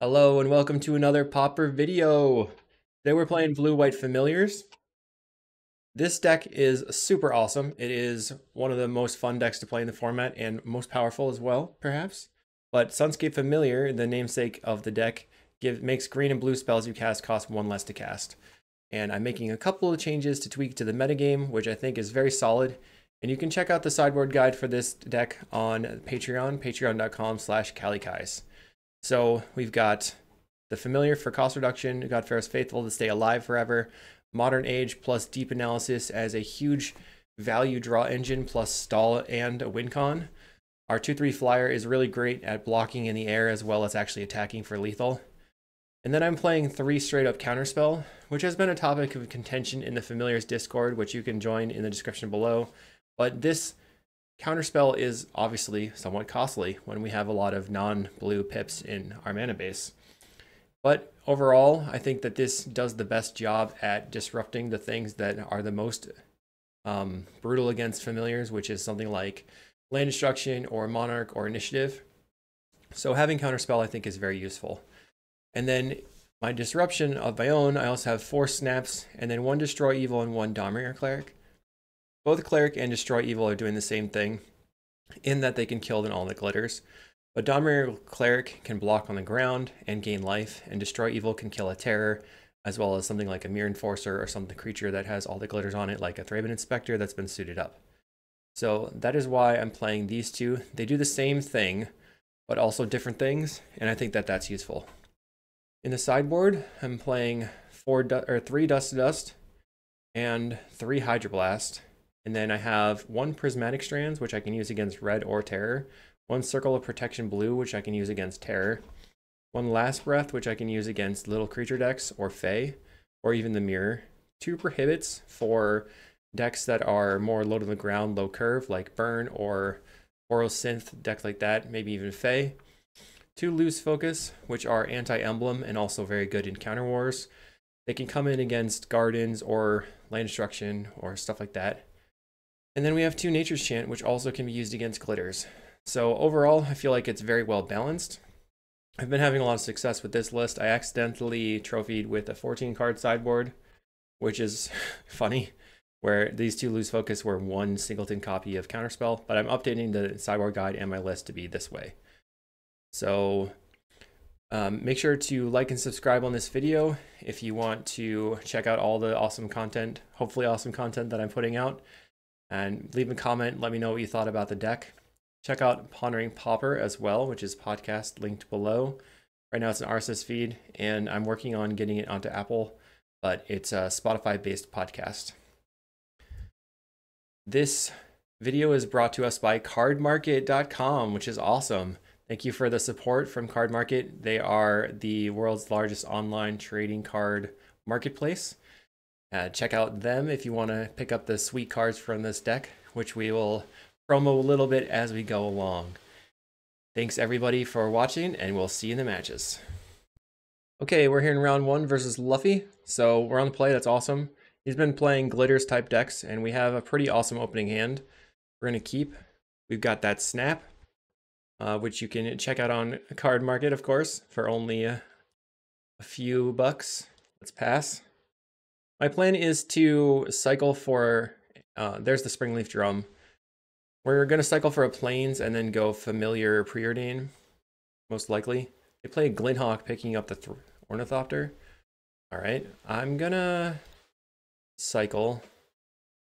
Hello and welcome to another Pauper video. Today we're playing Blue-White Familiars. This deck is super awesome. It is one of the most fun decks to play in the format and most powerful as well, perhaps. But Sunscape Familiar, the namesake of the deck, give, makes green and blue spells you cast cost one less to cast. And I'm making a couple of changes to tweak to the metagame, which I think is very solid. And you can check out the sideboard guide for this deck on Patreon, patreon.com slash so we've got the familiar for cost reduction, Pharaoh's Faithful to stay alive forever, Modern Age plus Deep Analysis as a huge value draw engine plus stall and a win con. Our 2-3 flyer is really great at blocking in the air as well as actually attacking for lethal. And then I'm playing three straight up counterspell, which has been a topic of contention in the Familiars Discord, which you can join in the description below. But this Counterspell is obviously somewhat costly when we have a lot of non-blue pips in our mana base. But overall, I think that this does the best job at disrupting the things that are the most um, brutal against familiars, which is something like land destruction or monarch or initiative. So having counterspell, I think, is very useful. And then my disruption of my own, I also have four snaps and then one destroy evil and one Dawnbringer cleric. Both Cleric and Destroy Evil are doing the same thing in that they can kill all the glitters. But Dawnbringer Cleric can block on the ground and gain life, and Destroy Evil can kill a terror, as well as something like a Myr Enforcer or some creature that has all the glitters on it, like a Thraben Inspector that's been suited up. So that is why I'm playing these two. They do the same thing, but also different things, and I think that that's useful. In the sideboard, I'm playing four or three Dust to Dust and three Hydroblast and then I have one Prismatic Strands, which I can use against Red or Terror. One Circle of Protection Blue, which I can use against Terror. One Last Breath, which I can use against Little Creature decks or Fae, or even the Mirror. Two Prohibits for decks that are more low to the ground, low curve, like Burn or Oral Synth, decks like that, maybe even Fae. Two Lose Focus, which are anti-emblem and also very good in Counter Wars. They can come in against Gardens or Land Destruction or stuff like that. And then we have two Nature's Chant, which also can be used against glitters. So overall, I feel like it's very well balanced. I've been having a lot of success with this list. I accidentally trophied with a 14 card sideboard, which is funny, where these two lose focus were one singleton copy of Counterspell, but I'm updating the sideboard guide and my list to be this way. So um, make sure to like and subscribe on this video if you want to check out all the awesome content, hopefully awesome content that I'm putting out and leave a comment. Let me know what you thought about the deck. Check out Pondering Pauper as well, which is podcast linked below. Right now it's an RSS feed, and I'm working on getting it onto Apple, but it's a Spotify based podcast. This video is brought to us by cardmarket.com, which is awesome. Thank you for the support from Card Market. They are the world's largest online trading card marketplace. Uh, check out them if you want to pick up the sweet cards from this deck, which we will promo a little bit as we go along. Thanks everybody for watching, and we'll see you in the matches. Okay, we're here in round one versus Luffy. So we're on the play, that's awesome. He's been playing glitters type decks, and we have a pretty awesome opening hand. We're going to keep. We've got that snap, uh, which you can check out on Card Market, of course, for only a, a few bucks. Let's pass. My plan is to cycle for, uh, there's the Springleaf Drum. We're going to cycle for a Plains and then go Familiar Preordain, most likely. They play Glinthawk picking up the th Ornithopter. All right, I'm going to cycle,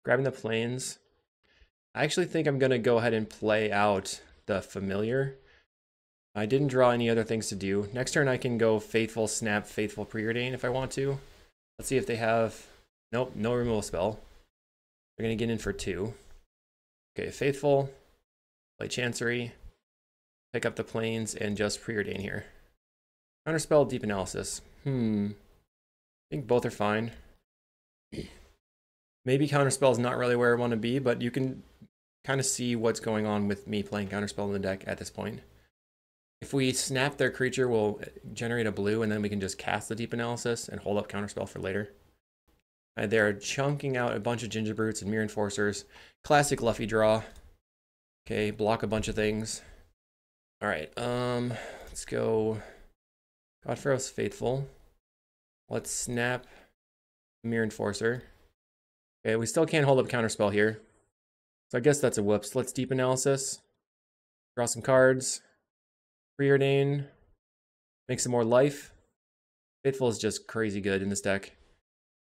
grabbing the Plains. I actually think I'm going to go ahead and play out the Familiar. I didn't draw any other things to do. Next turn I can go Faithful Snap, Faithful Preordain if I want to. Let's see if they have, nope, no removal spell. They're to get in for two. Okay, Faithful, play Chancery, pick up the Plains, and just preordain here. Counterspell, Deep Analysis. Hmm. I think both are fine. Maybe Counterspell is not really where I want to be, but you can kind of see what's going on with me playing Counterspell in the deck at this point. If we snap their creature, we'll generate a blue, and then we can just cast the Deep Analysis and hold up Counterspell for later. And uh, they're chunking out a bunch of Gingerbrutes and Myr Enforcers. Classic Luffy draw. Okay, block a bunch of things. All right, um, let's go God Pharaoh's Faithful. Let's snap Myr Enforcer. Okay, we still can't hold up Counterspell here. So I guess that's a whoops. Let's Deep Analysis. Draw some cards. Preordain. Make some more life. Faithful is just crazy good in this deck.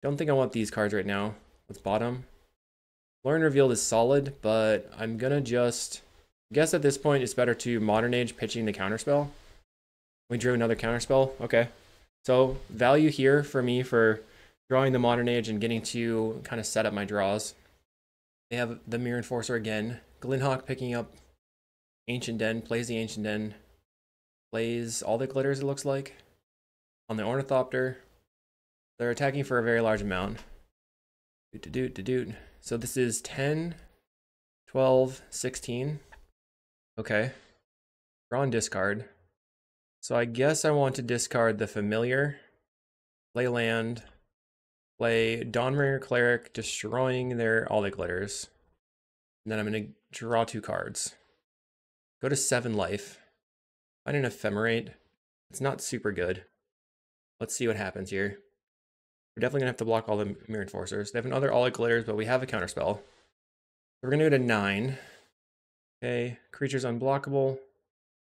Don't think I want these cards right now. Let's bottom. Lorien Revealed is solid, but I'm gonna just guess at this point it's better to Modern Age pitching the counterspell. We drew another counterspell. Okay. So value here for me for drawing the Modern Age and getting to kind of set up my draws. They have the Myr Enforcer again. Glinthawk picking up Ancient Den, plays the Ancient Den, plays all the glitters it looks like. On the Ornithopter, they're attacking for a very large amount. Doot, doot, doot, doot. So this is 10, 12, 16. Okay. Draw and discard. So I guess I want to discard the familiar, play land, play Dawnbringer Cleric, destroying their all the glitters. And then I'm going to draw two cards. Go to seven life. Find an ephemerate. It's not super good. Let's see what happens here. We're definitely going to have to block all the Myr Enforcers. They have another all glitters, but we have a counterspell. We're going to go to nine. Okay, creatures unblockable.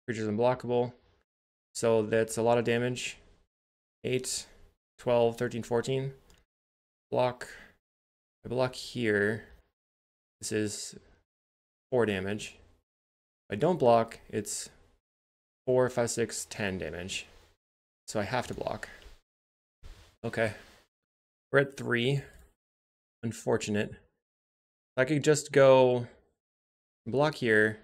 Creatures unblockable. So that's a lot of damage. 8, 12, 13, 14 block, I block here, this is 4 damage. If I don't block, it's 4, 5, 6, 10 damage. So I have to block. Okay. We're at 3. Unfortunate. I could just go block here.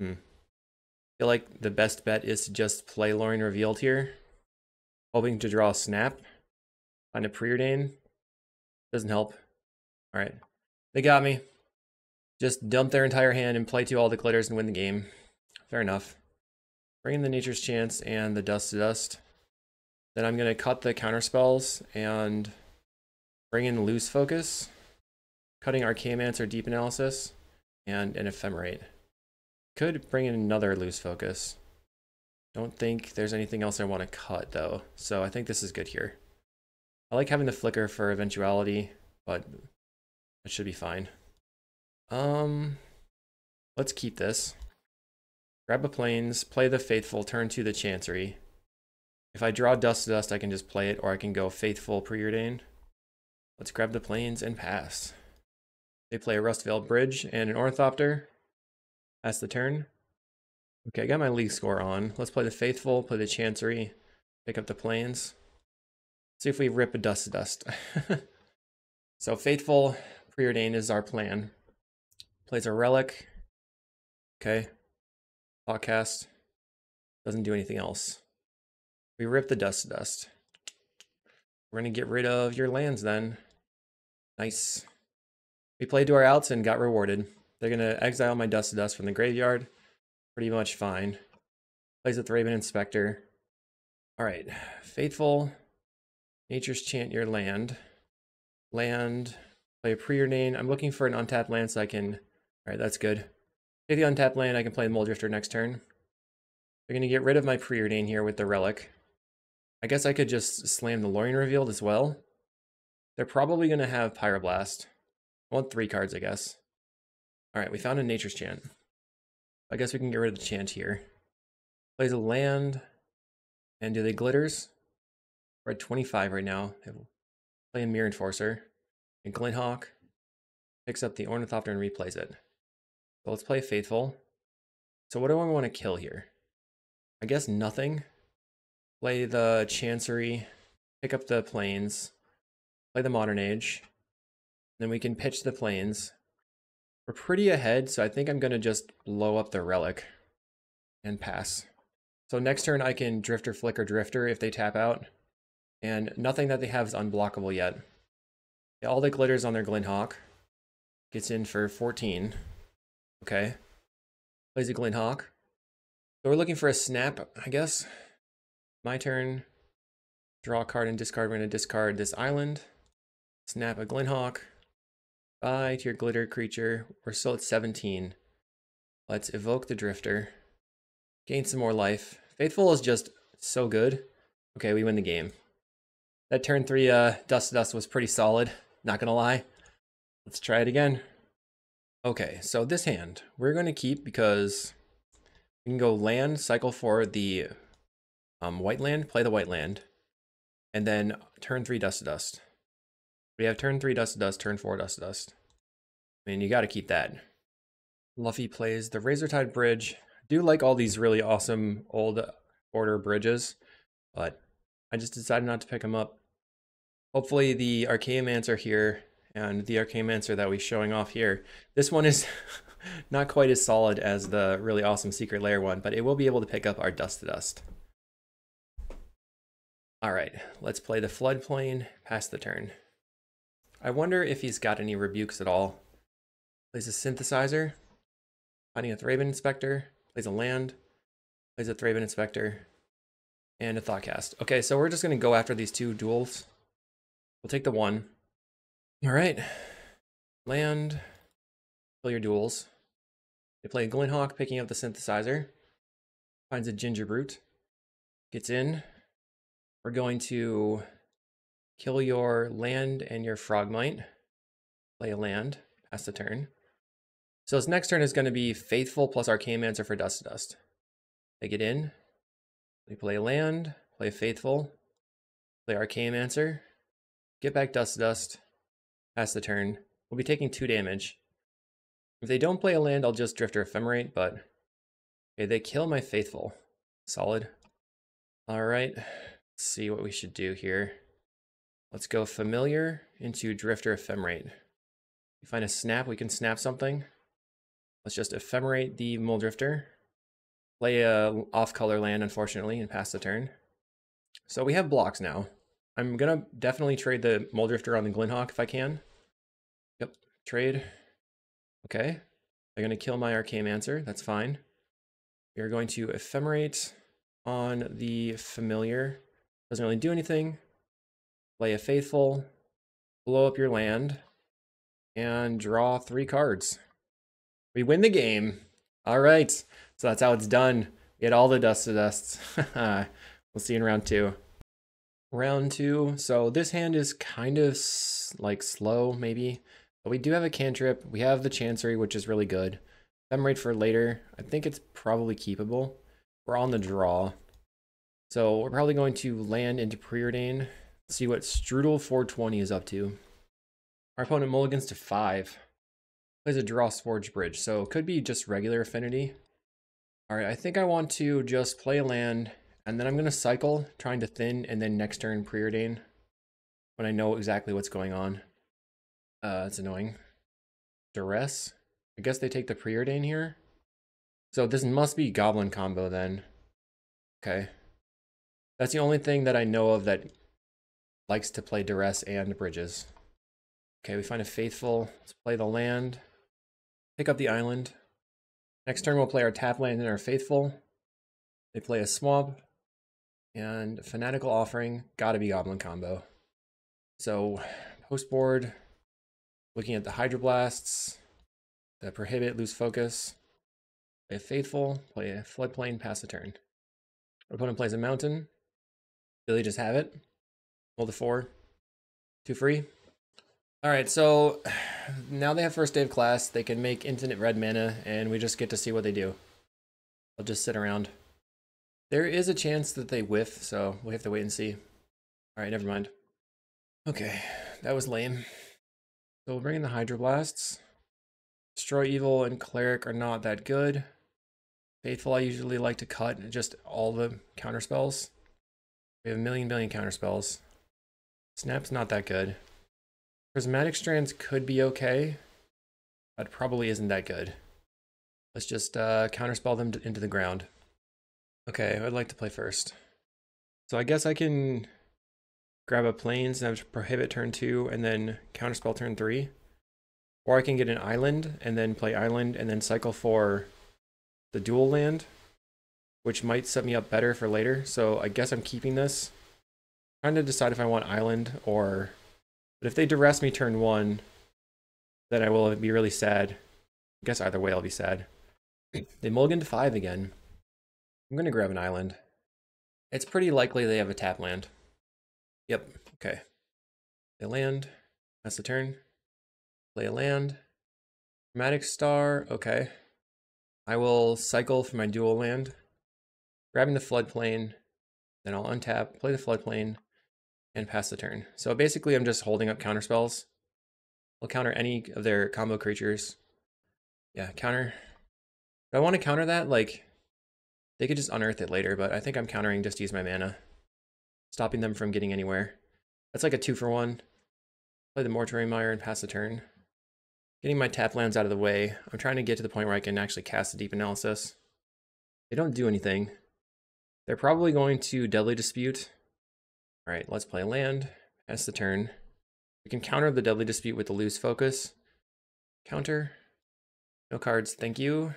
Hmm. I feel like the best bet is to just play Lorien Revealed here. Hoping to draw a snap. Find a preordain. Doesn't help. All right. They got me. Just dump their entire hand and play to all the glitters and win the game. Fair enough. Bring in the Nature's Chant and the Dust to Dust. Then I'm going to cut the counter spells and bring in Lose Focus, cutting Archaeomancer Deep Analysis, and an Ephemerate. Could bring in another Lose Focus. Don't think there's anything else I want to cut though, so I think this is good here. I like having the flicker for eventuality, but it should be fine. Um, let's keep this. Grab a plains, play the faithful, turn to the chancery. If I draw dust to dust, I can just play it, or I can go faithful preordained. Let's grab the plains and pass. They play a Rustvale Bridge and an Ornithopter. That's the turn. Okay, I got my league score on. Let's play the faithful, play the chancery, pick up the plains. See if we rip a dust to dust. so faithful preordain is our plan. Plays a relic. Okay. Podcast. Doesn't do anything else. We rip the dust to dust. We're gonna get rid of your lands then. Nice. We played to our outs and got rewarded. They're gonna exile my dust to dust from the graveyard. Pretty much fine. Plays with Thraben Inspector. Alright. Faithful Nature's Chant your land. Land, play a preordain. I'm looking for an untapped land so I can, all right, that's good. Take the untapped land, I can play the Mulldrifter next turn. They're gonna get rid of my preordain here with the Relic. I guess I could just slam the Lorien Revealed as well. They're probably gonna have Pyroblast. I want three cards, I guess. All right, we found a Nature's Chant. I guess we can get rid of the chant here. Plays a land. And do they glitters? We're at 25 right now. Play a Myr Enforcer. And Glinthawk picks up the Ornithopter and replays it. Let's play Faithful. So what do I want to kill here? I guess nothing. Play the Chancery, pick up the Plains, play the Modern Age. Then we can pitch the Plains. We're pretty ahead, so I think I'm going to just blow up the Relic and pass. So next turn I can Drifter, Flicker, Drifter if they tap out. And nothing that they have is unblockable yet. All the glitters on their Glinthawk. Gets in for 14. Okay. Plays a Glinthawk. So we're looking for a snap, I guess. My turn. Draw a card and discard. We're going to discard this island. Snap a Glinthawk. Bye to your glitter creature. We're still at 17. Let's evoke the Drifter. Gain some more life. Faithful is just so good. Okay, we win the game. That turn three uh, Dust to Dust was pretty solid, not gonna lie. Let's try it again. Okay, so this hand we're going to keep because we can go land, cycle for the um, white land, play the white land, and then turn three Dust to Dust. We have turn three Dust to Dust, turn four Dust to Dust. I mean, you got to keep that. Luffy plays the Razortide Bridge. I do like all these really awesome old order bridges, but I just decided not to pick them up. Hopefully the Archaeomancer here and the Archaeomancer that we're showing off here, this one is not quite as solid as the really awesome Secret Lair one, but it will be able to pick up our Dust to Dust. All right, let's play the Floodplain, pass the turn. I wonder if he's got any rebukes at all. Plays a Synthesizer, finding a Thraben Inspector, plays a land, plays a Thraben Inspector, and a Thoughtcast. Okay, so we're just to go after these two duels. We'll take the one. All right. Land. Kill your duels. They play Glinthawk, picking up the synthesizer. Finds a Gingerbrute. Gets in. We're going to kill your land and your Frogmite. Play a land. Pass the turn. So his next turn is going to be Faithful plus Archaeomancer for Dust to Dust. They get in. We play land, play Faithful, play Archaeomancer, get back Dust to Dust, pass the turn. We'll be taking two damage. If they don't play a land, I'll just Drifter Ephemerate, but okay, they kill my Faithful. Solid. All right, let's see what we should do here. Let's go Familiar into Drifter Ephemerate. We find a snap, we can snap something. Let's just Ephemerate the Mulldrifter. Play a off-color land, unfortunately, and pass the turn. So we have blocks now. I'm going to definitely trade the Mulldrifter on the Glinthawk if I can. Trade. Okay. They're going to kill my Archaeomancer. That's fine. We're going to Ephemerate on the Familiar. Doesn't really do anything. Play a Faithful. Blow up your land. And draw three cards. We win the game. All right. So that's how it's done. Get all the dust to dusts. we'll see you in round two. Round two. So this hand is kind of like slow, maybe. But we do have a cantrip. We have the Chancery, which is really good. Ephemerate for later. I think it's probably keepable. We're on the draw. So we're probably going to land into Preordain. See what Strudel 420 is up to. Our opponent mulligans to 5. Plays a Drossforge Bridge, so it could be just regular affinity. All right, I think I want to just play land, and then I'm going to cycle, trying to thin, and then next turn preordain when I know exactly what's going on. Uh, that's annoying. Duress. I guess they take the preordain here. So this must be goblin combo then. Okay. That's the only thing that I know of that likes to play duress and bridges. Okay, we find a faithful. Let's play the land. Pick up the island. Next turn, we'll play our tap land and our faithful. They play a swamp and fanatical offering. Gotta be goblin combo. So post board, looking at the hydroblasts, that prohibit, lose focus. Play a faithful, play a floodplain, pass the turn. Opponent plays a mountain. Billy just have it. Hold the four. Two free. All right, so now they have first day of class. They can make infinite red mana, and we just get to see what they do. I'll just sit around. There is a chance that they whiff, so we have to wait and see. All right, never mind. Okay, that was lame. So we'll bring in the Hydroblasts. Destroy Evil and Cleric are not that good. Faithful, I usually like to cut just all the counter spells. We have a million billion counter spells. Snap's not that good. Prismatic Strands could be okay, but probably isn't that good. Let's just uh, counterspell them into the ground. Okay, I'd like to play first. So I guess I can grab a plains and have prohibit turn two and then counterspell turn three. Or I can get an island and then play island and then cycle for the dual land, which might set me up better for later. So I guess I'm keeping this. I'm trying to decide if I want island or but if they duress me turn one, then I will be really sad. I guess either way I'll be sad. They mulligan to five again. I'm gonna grab an island. It's pretty likely they have a tap land. Yep, okay. They land. That's the turn. Play a land. Chromatic Star, okay. I will cycle for my dual land. Grabbing the floodplain, then I'll untap, play the floodplain, and pass the turn. So basically I'm just holding up counter spells. I'll counter any of their combo creatures. Yeah, counter. If I want to counter that, like, they could just unearth it later, but I think I'm countering just to use my mana. Stopping them from getting anywhere. That's like a two for one. Play the Mortuary Mire and pass the turn. Getting my tap lands out of the way. I'm trying to get to the point where I can actually cast a Deep Analysis. They don't do anything. They're probably going to Deadly Dispute. All right, let's play land. Pass the turn. We can counter the Deadly Dispute with the Lose Focus. Counter. No cards, thank you.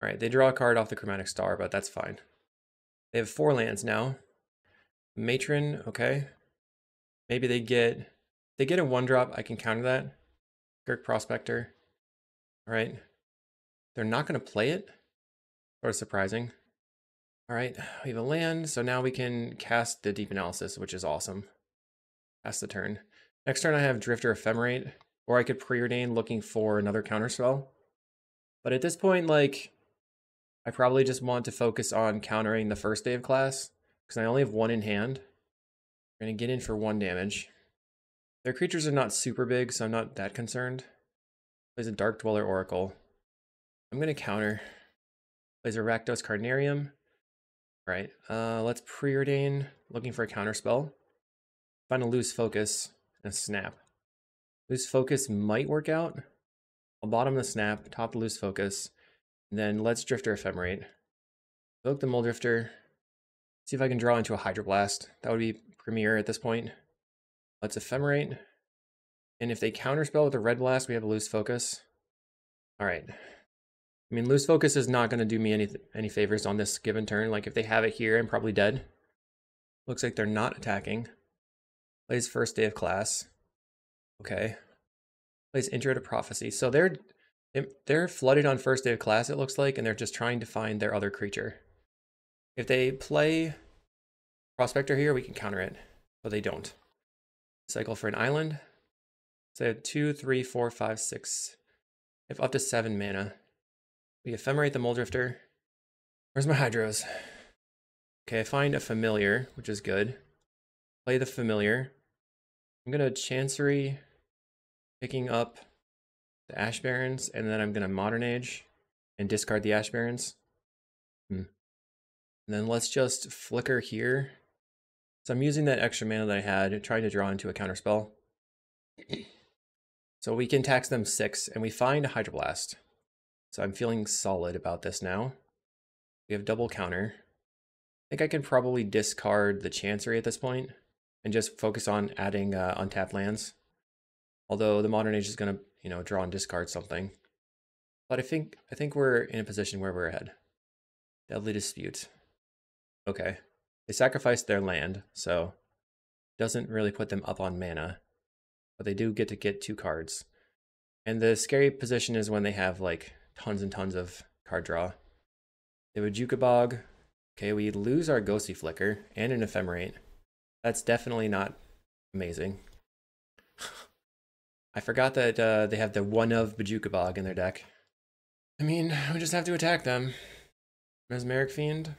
All right, they draw a card off the Chromatic Star, but that's fine. They have four lands now. Matron, okay. Maybe they get, they get a one drop, I can counter that. Skirk Prospector. All right. They're not going to play it. Sort of surprising. All right, we have a land, so now we can cast the Deep Analysis, which is awesome. Pass the turn. Next turn I have Drifter Ephemerate, or I could preordain looking for another counterspell. But at this point, like, I probably just want to focus on countering the first day of class, because I only have one in hand. I'm going to get in for one damage. Their creatures are not super big, so I'm not that concerned. Plays a Dark Dweller Oracle. I'm going to counter. Plays a Rakdos Carnarium. All right, uh, let's preordain, looking for a counter spell. Find a Lose Focus and snap. Lose Focus might work out. I'll bottom the snap, top the Lose Focus, and then let's Drifter Ephemerate. Evoke the Mulldrifter. See if I can draw into a Hydroblast. That would be premier at this point. Let's Ephemerate. And if they counterspell with a Red Blast, we have a Lose Focus. All right. I mean, Lose Focus is not going to do me any, any favors on this given turn. Like, if they have it here, I'm probably dead. Looks like they're not attacking. Plays First Day of Class. Okay. Plays Intro to Prophecy. So they're they're flooded on First Day of Class, it looks like, and they're just trying to find their other creature. If they play Prospector here, we can counter it, but they don't. Cycle for an island. So two, three, four, five, six. If up to seven mana. We ephemerate the Mulldrifter. Where's my Hydros? Okay, I find a familiar, which is good. Play the familiar. I'm gonna Chancery, picking up the Ash Barrens, and then I'm gonna Modern Age and discard the Ash Barrens. And then let's just flicker here. So I'm using that extra mana that I had, trying to draw into a counterspell. so we can tax them six, and we find a Hydroblast. So I'm feeling solid about this now. We have double counter. I think I can probably discard the Chancery at this point and just focus on adding uh, untapped lands. Although the Modern Age is going to, you know, draw and discard something. But I think I think we're in a position where we're ahead. Deadly Dispute. Okay. They sacrificed their land, so doesn't really put them up on mana. But they do get to get two cards. And the scary position is when they have like tons and tons of card draw. They would Jukabog. Okay, we lose our Ghostly Flicker and an Ephemerate. That's definitely not amazing. I forgot that uh, they have the one of Bojuka in their deck. I mean, we just have to attack them. Mesmeric Fiend.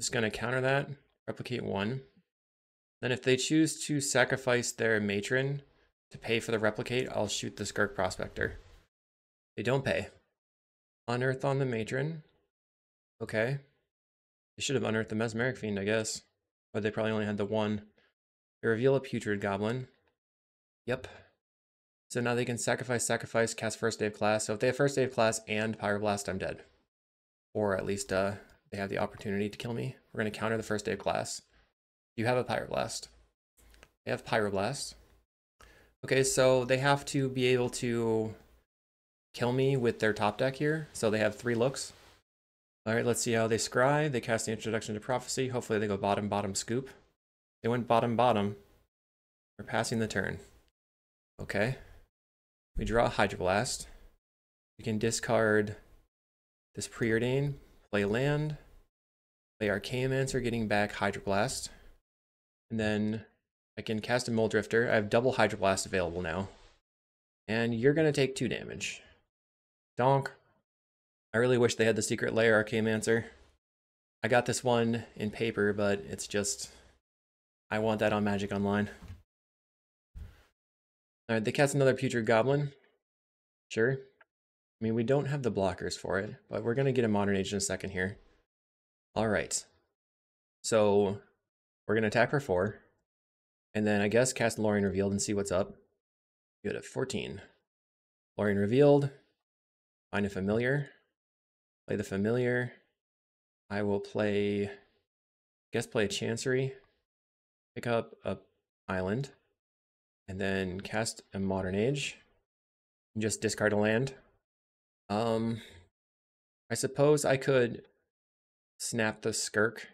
Just gonna counter that, replicate one. Then if they choose to sacrifice their matron to pay for the replicate, I'll shoot the Skirk Prospector. They don't pay. Unearth on the matron. Okay. They should have unearthed the Mesmeric Fiend, I guess. But they probably only had the one. They reveal a Putrid Goblin. Yep. So now they can sacrifice, sacrifice, cast first day of class. So if they have first day of class and Pyroblast, I'm dead. Or at least uh, they have the opportunity to kill me. We're going to counter the first day of class. You have a Pyroblast. They have Pyroblast. Okay, so they have to be able to kill me with their top deck here. So they have three looks. All right, let's see how they scry. They cast the Introduction to Prophecy. Hopefully they go bottom, bottom, scoop. They went bottom, bottom. We're passing the turn. Okay. We draw a Hydroblast. We can discard this Preordain, play land. Play Archaeomancer, getting back Hydroblast. And then I can cast a Mulldrifter. I have double Hydroblast available now. And you're going to take two damage. Donk. I really wish they had the Secret Lair Archaeomancer. I got this one in paper, but it's just... I want that on Magic Online. Alright, they cast another Putrid Goblin. Sure. I mean, we don't have the blockers for it, but we're going to get a Modern Age in a second here. Alright. So, we're going to attack for 4. And then I guess cast Lorien Revealed and see what's up. Good at 14. Lorien Revealed. Find a Familiar. Play the Familiar. I will play, I guess play a Chancery. Pick up a Island. And then cast a Modern Age. Just discard a land. Um, I suppose I could snap the Skirk.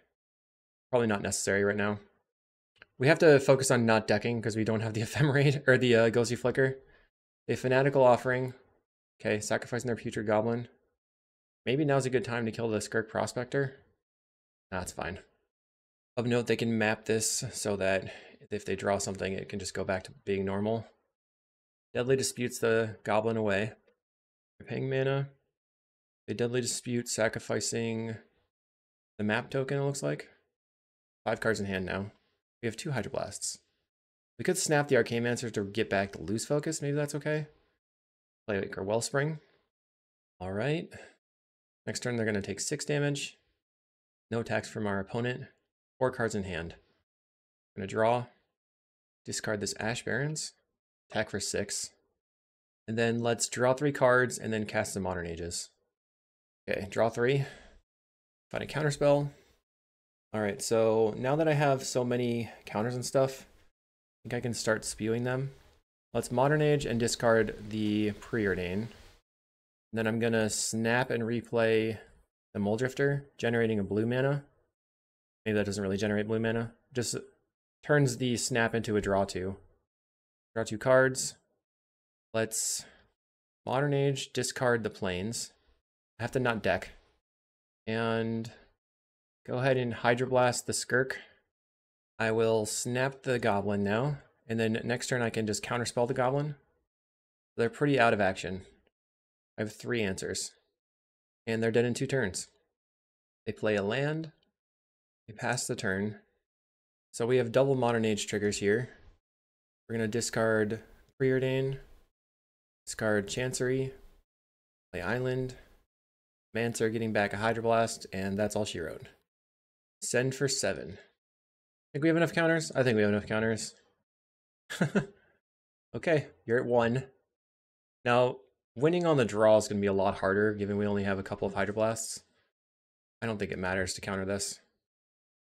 Probably not necessary right now. We have to focus on not decking because we don't have the Ephemerate or the uh, Ghostly Flicker. A Fanatical Offering. Okay, sacrificing their Putrid Goblin. Maybe now's a good time to kill the Skirk Prospector. That's fine. Of note, they can map this so that if they draw something, it can just go back to being normal. Deadly disputes the goblin away. Paying mana. They deadly dispute sacrificing the map token, it looks like. Five cards in hand now. We have two Hydroblasts. We could snap the Archaeomancer to get back to lose focus. Maybe that's okay. Play like our Wellspring. All right. Next turn, they're going to take six damage. No attacks from our opponent. Four cards in hand. I'm going to draw. Discard this Ash Barrens. Attack for six. And then let's draw three cards and then cast the Modern Ages. Okay, draw three. Find a counterspell. All right, so now that I have so many counters and stuff, I think I can start spewing them. Let's Modern Age and discard the Preordain. Then I'm gonna snap and replay the Mulldrifter, generating a blue mana. Maybe that doesn't really generate blue mana. Just turns the snap into a draw two. Draw two cards. Let's Modern Age, discard the plains. I have to not deck. And go ahead and Hydroblast the Skirk. I will snap the Goblin now. And then next turn I can just counterspell the Goblin. They're pretty out of action. I have three answers. And they're dead in two turns. They play a land. They pass the turn. So we have double Modern Age triggers here. We're going to discard Preordain, discard Chancery, play Island, Mancer getting back a Hydroblast, and that's all she wrote. Send for seven. Think we have enough counters? I think we have enough counters. okay, you're at one. Now, winning on the draw is going to be a lot harder, given we only have a couple of Hydroblasts. I don't think it matters to counter this.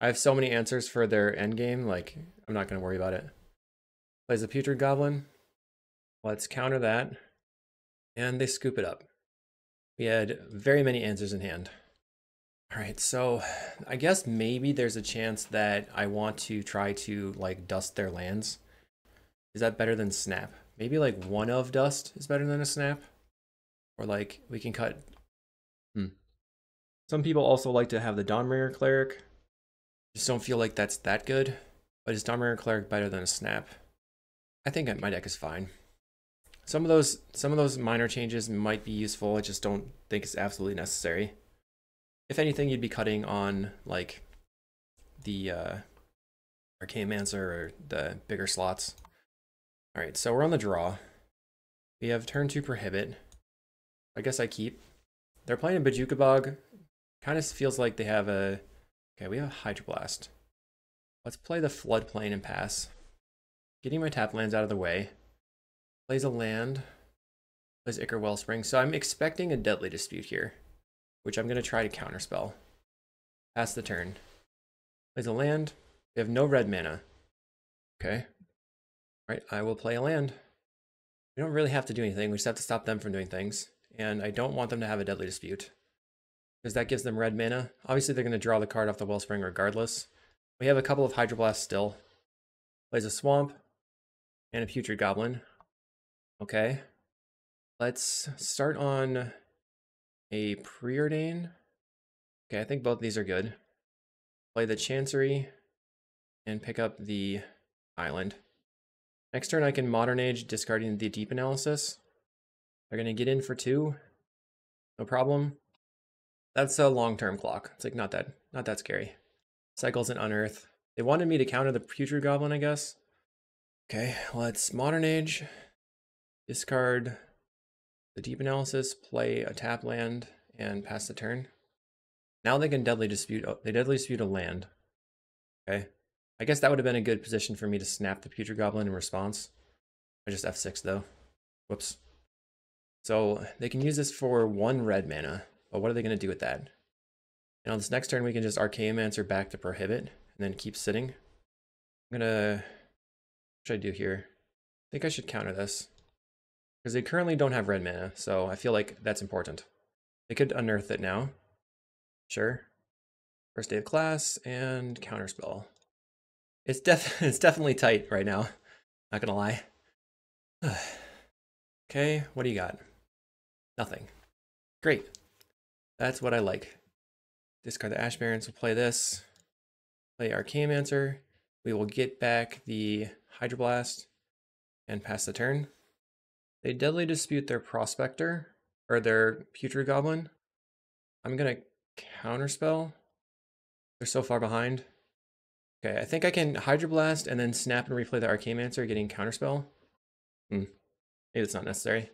I have so many answers for their endgame, like, I'm not going to worry about it. Plays a Putrid Goblin. Let's counter that. And they scoop it up. We had very many answers in hand. All right, so I guess maybe there's a chance that I want to try to like dust their lands. Is that better than snap? Maybe like one of dust is better than a snap? Or like we can cut. Hmm. Some people also like to have the Dawnbringer Cleric. Just don't feel like that's that good. But is Dawnbringer Cleric better than a snap? I think my deck is fine. Some of those some of those minor changes might be useful. I just don't think it's absolutely necessary. If anything, you'd be cutting on like the uh, Archaeomancer or the bigger slots. All right, so we're on the draw. We have turn two prohibit. I guess I keep. They're playing a Bojuka Bog. Kind of feels like they have a... Okay, we have a Hydroblast. Let's play the Floodplain and pass. Getting my tap lands out of the way. Plays a land. Plays Ichor Wellspring. So I'm expecting a Deadly Dispute here, which I'm going to try to counterspell. Pass the turn. Plays a land. We have no red mana. Okay. All right, I will play a land. We don't really have to do anything. We just have to stop them from doing things and I don't want them to have a Deadly Dispute. Because that gives them red mana. Obviously, they're going to draw the card off the Wellspring regardless. We have a couple of Hydroblasts still. Plays a Swamp and a Putrid Goblin. Okay. Let's start on a Preordain. Okay, I think both these are good. play the Chancery, and pick up the island. Next turn I can Modern Age, discarding the Deep Analysis. They're going to get in for two. No problem. That's a long-term clock. It's like not that not that scary. Cycles and Unearth. They wanted me to counter the Putrid Goblin, I guess. Okay, let's Modern Age. Discard the Deep Analysis, play a tap land, and pass the turn. Now they can Deadly Dispute. Oh, they Deadly Dispute a land. Okay. I guess that would have been a good position for me to snap the Putrid Goblin in response. I just F6 though. Whoops. So they can use this for one red mana, but what are they going to do with that? And on this next turn, we can just Archaeomancer back to Prohibit, and then keep sitting. I'm gonna, what should I do here? I think I should counter this. Because they currently don't have red mana, so I feel like that's important. They could unearth it now. Sure. First day of class and counterspell. It's def it's definitely tight right now. Not gonna lie. okay, what do you got? Nothing. Great. That's what I like. Discard the Ash Barrens. We'll play this. Play Archaeomancer. We will get back the Hydroblast and pass the turn. They deadly dispute their Prospector, or their Putrid Goblin. I'm gonna counterspell. They're so far behind. Okay, I think I can Hydroblast and then snap and replay the Archaeomancer, getting counterspell. Hmm. Maybe it's not necessary.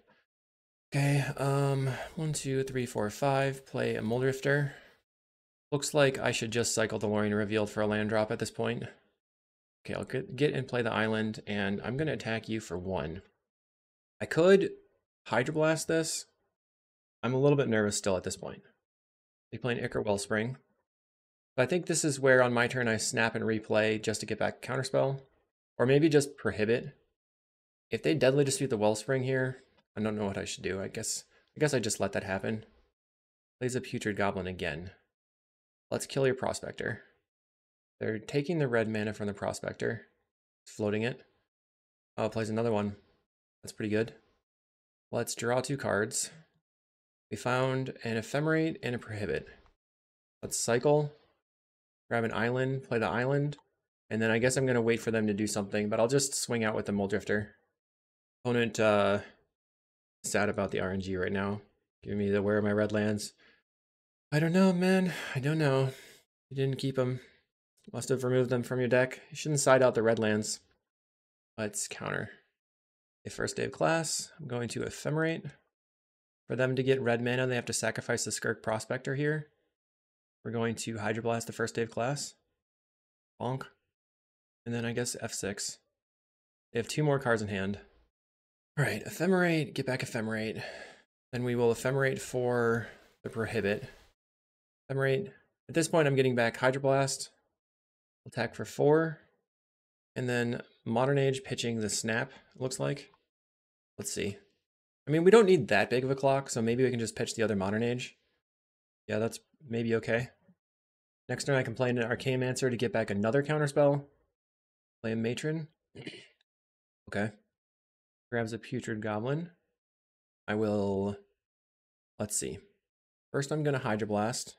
Okay, um, one, two, three, four, five. Play a Mulldrifter. Looks like I should just cycle the Lorien Revealed for a land drop at this point. Okay, I'll get, get and play the island, and I'm going to attack you for one. I could Hydroblast this. I'm a little bit nervous still at this point. They play an Ichor Wellspring. But I think this is where on my turn I snap and replay just to get back Counterspell. Or maybe just Prohibit. If they Deadly Dispute the Wellspring here, I don't know what I should do. I guess I guess I just let that happen. Plays a Putrid Goblin again. Let's kill your Prospector. They're taking the red mana from the Prospector. Floating it. Oh, plays another one. That's pretty good. Let's draw two cards. We found an Ephemerate and a Prohibit. Let's cycle. Grab an island, play the island. And then I guess I'm going to wait for them to do something, but I'll just swing out with the Mulldrifter. Opponent uh, sad about the RNG right now. Give me the where are my red lands. I don't know, man. I don't know. You didn't keep them. Must have removed them from your deck. You shouldn't side out the red lands. Let's counter. A first day of class. I'm going to ephemerate. For them to get red mana, they have to sacrifice the Skirk Prospector here. We're going to Hydroblast the first day of class. Bonk. And then I guess F6. They have two more cards in hand. All right, ephemerate, get back ephemerate. Then we will ephemerate for the prohibit. Ephemerate. At this point, I'm getting back Hydroblast. Attack for four. And then Modern Age pitching the snap, looks like. Let's see. I mean, we don't need that big of a clock, so maybe we can just pitch the other Modern Age. Yeah, that's maybe okay. Next turn I can play an Archaeomancer to get back another counterspell. Play a Matron. Okay. Grabs a Putrid Goblin. I will... Let's see. First I'm going to Hydroblast.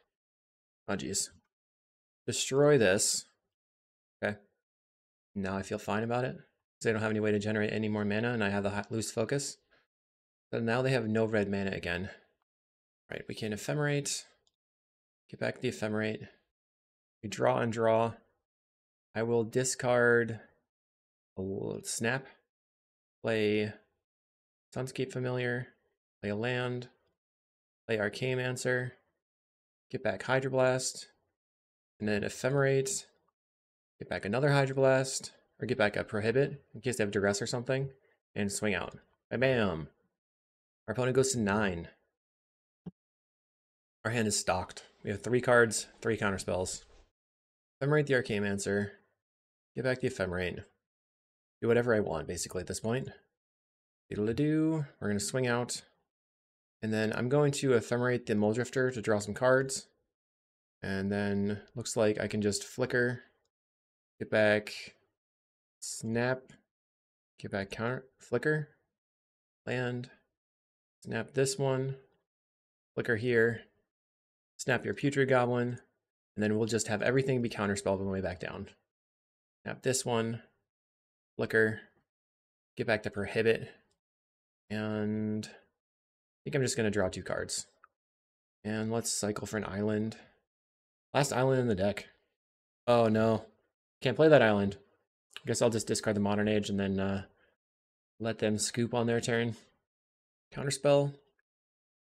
Oh, geez. Destroy this. Now I feel fine about it. Because I don't have any way to generate any more mana, and I have the lose focus. So now they have no red mana again. All right, we can ephemerate. Get back the ephemerate. We draw and draw. I will discard a little snap, play Sunscape Familiar, play a land, play Archaeomancer. get back Hydroblast, and then Ephemerate, get back another Hydroblast, or get back a Prohibit in case they have Duress or something, and swing out. Bam! Our opponent goes to 9. Our hand is stocked. We have three cards, three counter spells. Ephemerate the Archaeomancer. Get back the Ephemerate. Do whatever I want, basically, at this point. Doodle do. We're going to swing out. And then I'm going to Ephemerate the Mulldrifter to draw some cards. And then looks like I can just flicker, get back, snap, get back counter, flicker, land, snap this one, flicker here, snap your Putrid Goblin, And then we'll just have everything be counterspelled on the way back down. Snap this one, flicker, get back to prohibit, and I think I'm just going to draw two cards. And let's cycle for an island. Last island in the deck. Oh no, can't play that island. I guess I'll just discard the Modern Age and then uh, let them scoop on their turn. Counterspell,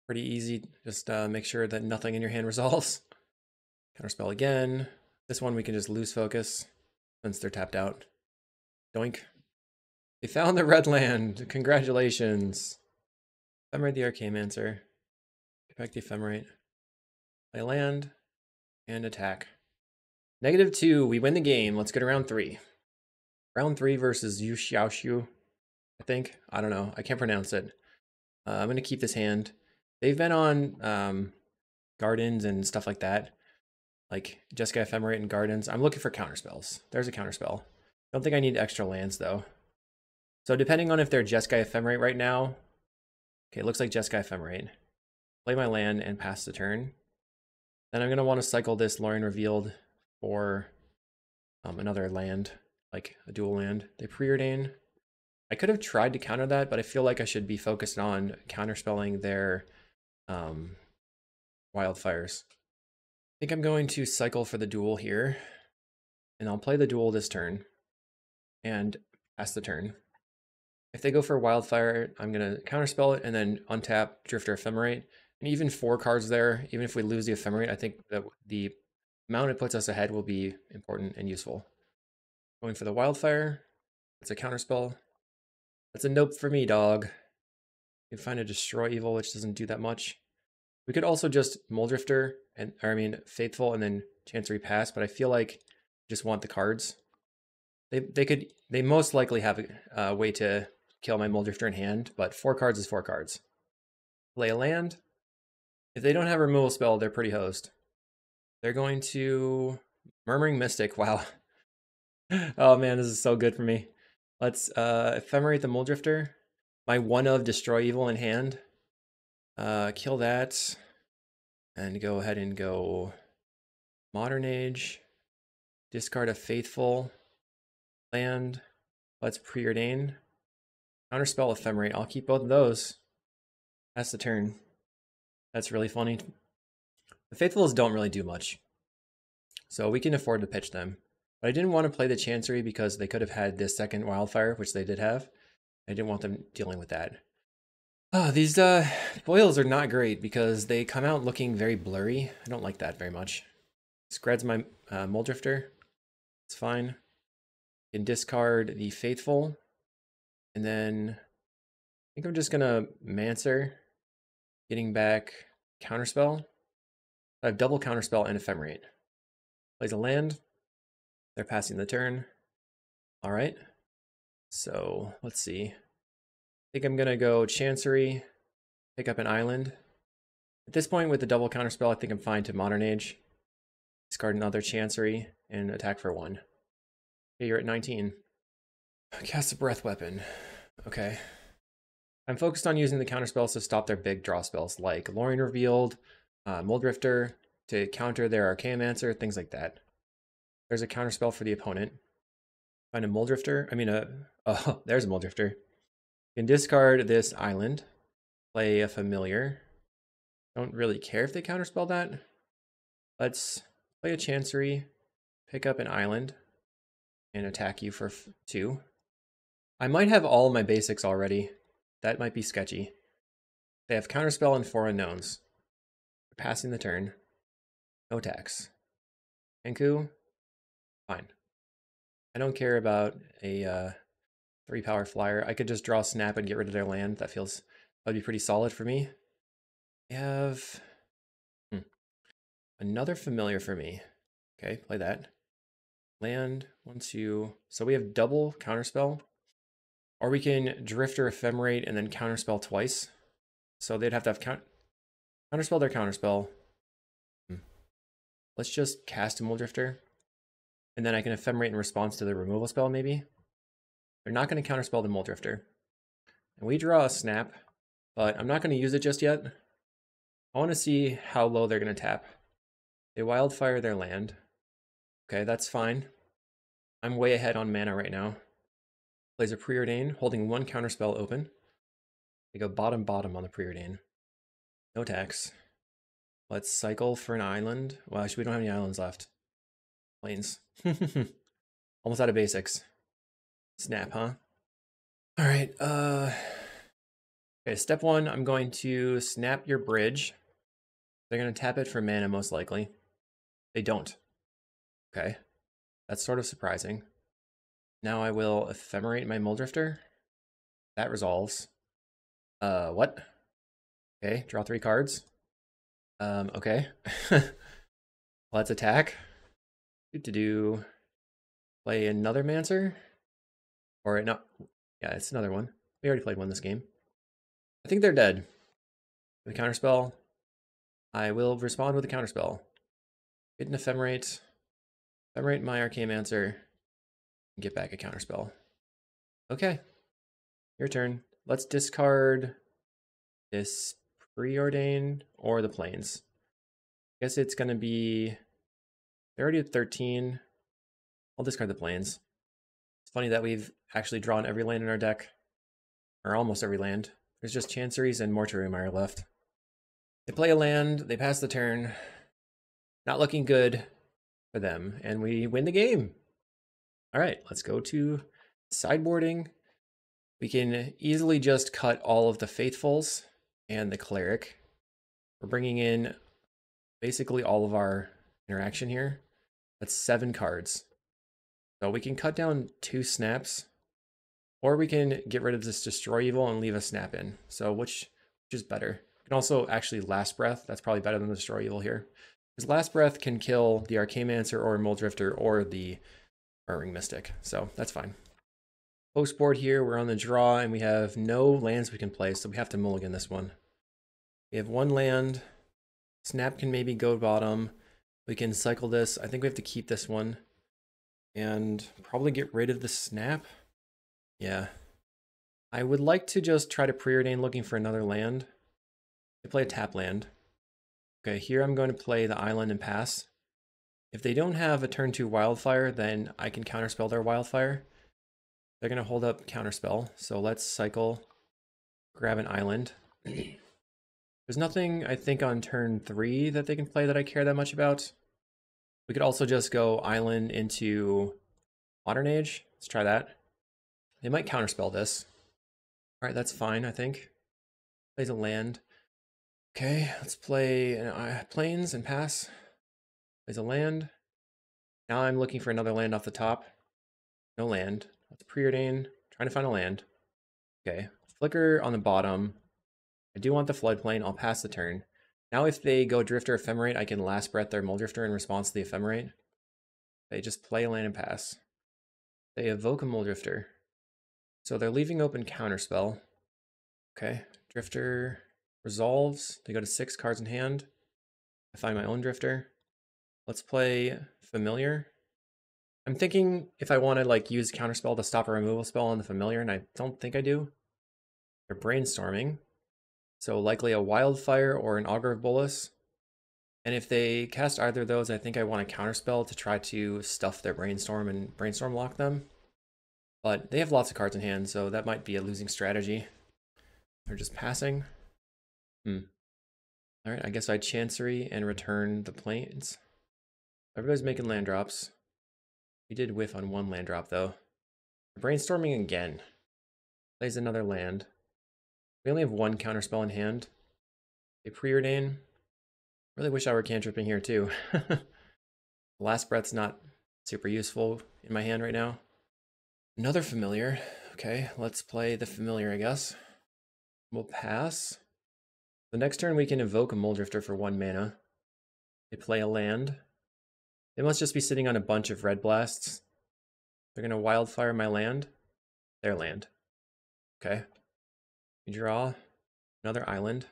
pretty easy. Just uh, make sure that nothing in your hand resolves. Counterspell again. This one we can just lose focus since they're tapped out. Doink. They found the red land. Congratulations. Ephemerate the Archaeomancer. Get back the Ephemerate. Play land and attack. Negative two, we win the game. Let's get round three. Round three versus Yu Xiaoxiu, I think. I don't know. I can't pronounce it. Uh, I'm going to keep this hand. They've been on um, Gardens and stuff like that. Like Jeskai Ephemerate and Gardens. I'm looking for counterspells. There's a counterspell. Don't think I need extra lands though. So depending on if they're Jeskai Ephemerate right now. Okay, it looks like Jeskai Ephemerate. Play my land and pass the turn. Then I'm going to want to cycle this Lorien Revealed for um, another land, like a dual land. They preordain. I could have tried to counter that, but I feel like I should be focused on counterspelling their um, wildfires. I think I'm going to cycle for the dual here, and I'll play the dual this turn and pass the turn. If they go for wildfire, I'm going to counterspell it and then untap Drifter Ephemerate. And even four cards there, even if we lose the Ephemerate, I think that the amount it puts us ahead will be important and useful. Going for the Wildfire. It's a counterspell. That's a nope for me, dog. You can find a Destroy Evil, which doesn't do that much. We could also just Mulldrifter and or I mean Faithful, and then Chancery Pass, but I feel like just want the cards. They they could they most likely have a, way to kill my Mulldrifter in hand, but four cards is four cards. Play a land. If they don't have a removal spell, they're pretty host. They're going to Murmuring Mystic. Wow. oh man, this is so good for me. Let's uh ephemerate the Mulldrifter. My one of destroy evil in hand. Uh kill that. And go ahead and go modern age. Discard a faithful land. Let's preordain. Counterspell ephemerate. I'll keep both of those. That's the turn. That's really funny. The Faithfuls don't really do much. So we can afford to pitch them. But I didn't want to play the Chancery because they could have had this second Wildfire, which they did have. I didn't want them dealing with that. Oh, these uh, foils are not great because they come out looking very blurry. I don't like that very much. Screds my uh, Mulldrifter. It's fine. Can discard the Faithful. And then I think I'm just going to Mancer Getting back Counterspell. I have double Counterspell and Ephemerate. Plays a land. They're passing the turn. All right. So let's see. I think I'm going to go Chancery, pick up an island. At this point with the double Counterspell, I think I'm fine to Modern Age. Discard another Chancery and attack for one. Okay, you're at 19. Cast a Breath Weapon. Okay. I'm focused on using the counterspells to stop their big draw spells like Lorien Revealed, uh, to counter their Archaeomancer, things like that. There's a counter spell for the opponent. Find a Mulldrifter. I mean, a, oh, there's a Mulldrifter. You can discard this island, play a familiar. Don't really care if they counterspell that. Let's play a Chancery, pick up an island, and attack you for two. I might have all my basics already. That might be sketchy. They have Counterspell and Four Unknowns. Passing the turn. No tax. Kenku? Fine. I don't care about a uh, three power flyer. I could just draw Snap and get rid of their land. That feels, that'd be pretty solid for me. I have hmm, another familiar for me. Okay, play that. Land, once you, So we have double counterspell. Or we can Drifter Ephemerate and then Counterspell twice. So they'd have to have count Counterspell their Counterspell. Hmm. Let's just cast a Mulldrifter. And then I can Ephemerate in response to the removal spell, maybe. They're not going to Counterspell the Mulldrifter. And we draw a Snap, but I'm not going to use it just yet. I want to see how low they're going to tap. They wildfire their land. Okay, that's fine. I'm way ahead on mana right now. Plays a preordain, holding one counterspell open. They go bottom bottom on the preordain. No tax. Let's cycle for an island. Well, actually, we don't have any islands left. Plains. Almost out of basics. Snap, huh? All right. Uh, okay, step one, I'm going to snap your bridge. They're going to tap it for mana, most likely. They don't. Okay. That's sort of surprising. Now I will ephemerate my Mulldrifter. That resolves. Uh, what? Okay, draw three cards. Um, okay. Let's attack. To do. Play another Mancer. Or not. Yeah, it's another one. We already played one this game. I think they're dead. The counterspell, I will respond with a counterspell. Get an ephemerate. Ephemerate my Archaeomancer. And get back a counterspell. Okay. Your turn. Let's discard this preordain or the plains. I guess it's going to be. They're already at 13. I'll discard the plains. It's funny that we've actually drawn every land in our deck, or almost every land. There's just Chanceries and Mortuary Mire left. They play a land, they pass the turn. Not looking good for them, and we win the game. All right, let's go to sideboarding. We can easily just cut all of the Faithfuls and the Cleric. We're bringing in basically all of our interaction here. That's seven cards. So we can cut down two snaps, or we can get rid of this Destroy Evil and leave a snap in. So which, which is better? can also actually Last Breath. That's probably better than Destroy Evil here. Because Last Breath can kill the Archaeomancer or Mulldrifter or the Burning Mystic. So that's fine. Post board here, we're on the draw and we have no lands we can play, so we have to mulligan this one. We have one land. Snap can maybe go bottom. We can cycle this. I think we have to keep this one. And probably get rid of the snap. Yeah. I would like to just try to preordain looking for another land. I play a tap land. Okay, here I'm going to play the island and pass. If they don't have a turn 2 wildfire, then I can counterspell their wildfire. They're going to hold up counterspell, so let's cycle, grab an island. There's nothing, I think, on turn 3 that they can play that I care that much about. We could also just go island into Modern Age. Let's try that. They might counterspell this. All right, that's fine, I think. Plays a land. Okay, let's play uh, plains and pass. Plays a land. Now I'm looking for another land off the top. No land. Let's preordain. Trying to find a land. Okay, flicker on the bottom. I do want the floodplain. I'll pass the turn. Now if they go Drifter Ephemerate, I can Last Breath their Mulldrifter in response to the Ephemerate. They just play land and pass. They evoke a Mulldrifter. So they're leaving open Counterspell. Okay, Drifter resolves. They go to six cards in hand. I find my own Drifter. Let's play Familiar. I'm thinking if I want to like use Counterspell to stop a removal spell on the Familiar, and I don't think I do. They're brainstorming. So likely a Wildfire or an Augur of Bolas. And if they cast either of those, I think I want a Counterspell to try to stuff their Brainstorm and Brainstorm lock them. But they have lots of cards in hand, so that might be a losing strategy. They're just passing. Hmm. Alright, I guess I Chancery and return the plains. Everybody's making land drops. We did whiff on one land drop, though. Brainstorming again. Plays another land. We only have one counterspell in hand. A preordain. Really wish I were cantripping here too. Last breath's not super useful in my hand right now. Another familiar. Okay, let's play the familiar, I guess. We'll pass. The next turn we can evoke a Mulldrifter for one mana. They play a land. They must just be sitting on a bunch of red blasts. They're gonna wildfire my land. Their land. Okay. We draw another island.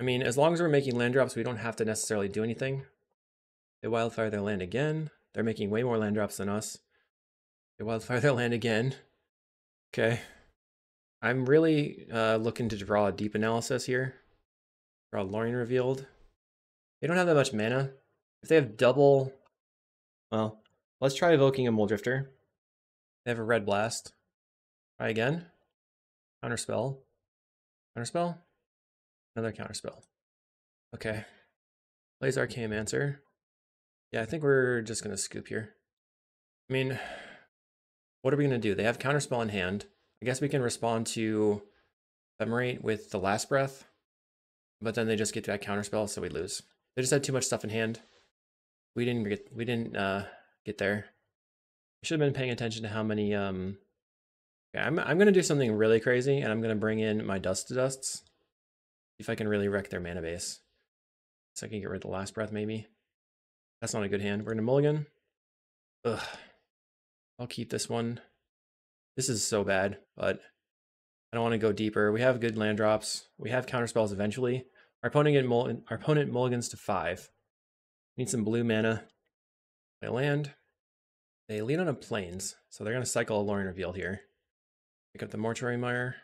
I mean, as long as we're making land drops, we don't have to necessarily do anything. They wildfire their land again. They're making way more land drops than us. They wildfire their land again. Okay. I'm really uh, looking to draw a deep analysis here. Draw Lorien Revealed. They don't have that much mana. If they have double, well, let's try evoking a Mulldrifter. They have a red blast. Try again. Counterspell. Counterspell. Another counterspell. Okay. Plays Archaeomancer. Yeah, I think we're just gonna scoop here. I mean, what are we gonna do? They have counterspell in hand. I guess we can respond to Ephemerate with the last breath, but then they just get that counterspell, so we lose. They just had too much stuff in hand. We didn't get we didn't uh, get there. We should have been paying attention to how many. Um, okay, I'm I'm gonna do something really crazy, and I'm gonna bring in my Dust to Dusts. If I can really wreck their mana base. So I can get rid of the last breath, maybe. That's not a good hand. We're gonna mulligan. Ugh. I'll keep this one. This is so bad, but I don't want to go deeper. We have good land drops. We have counter spells eventually. Our opponent, get our opponent mulligans to five. Need some blue mana. They land. They lead on a plains, so they're going to cycle a Lorien Revealed here. Pick up the Mortuary Mire.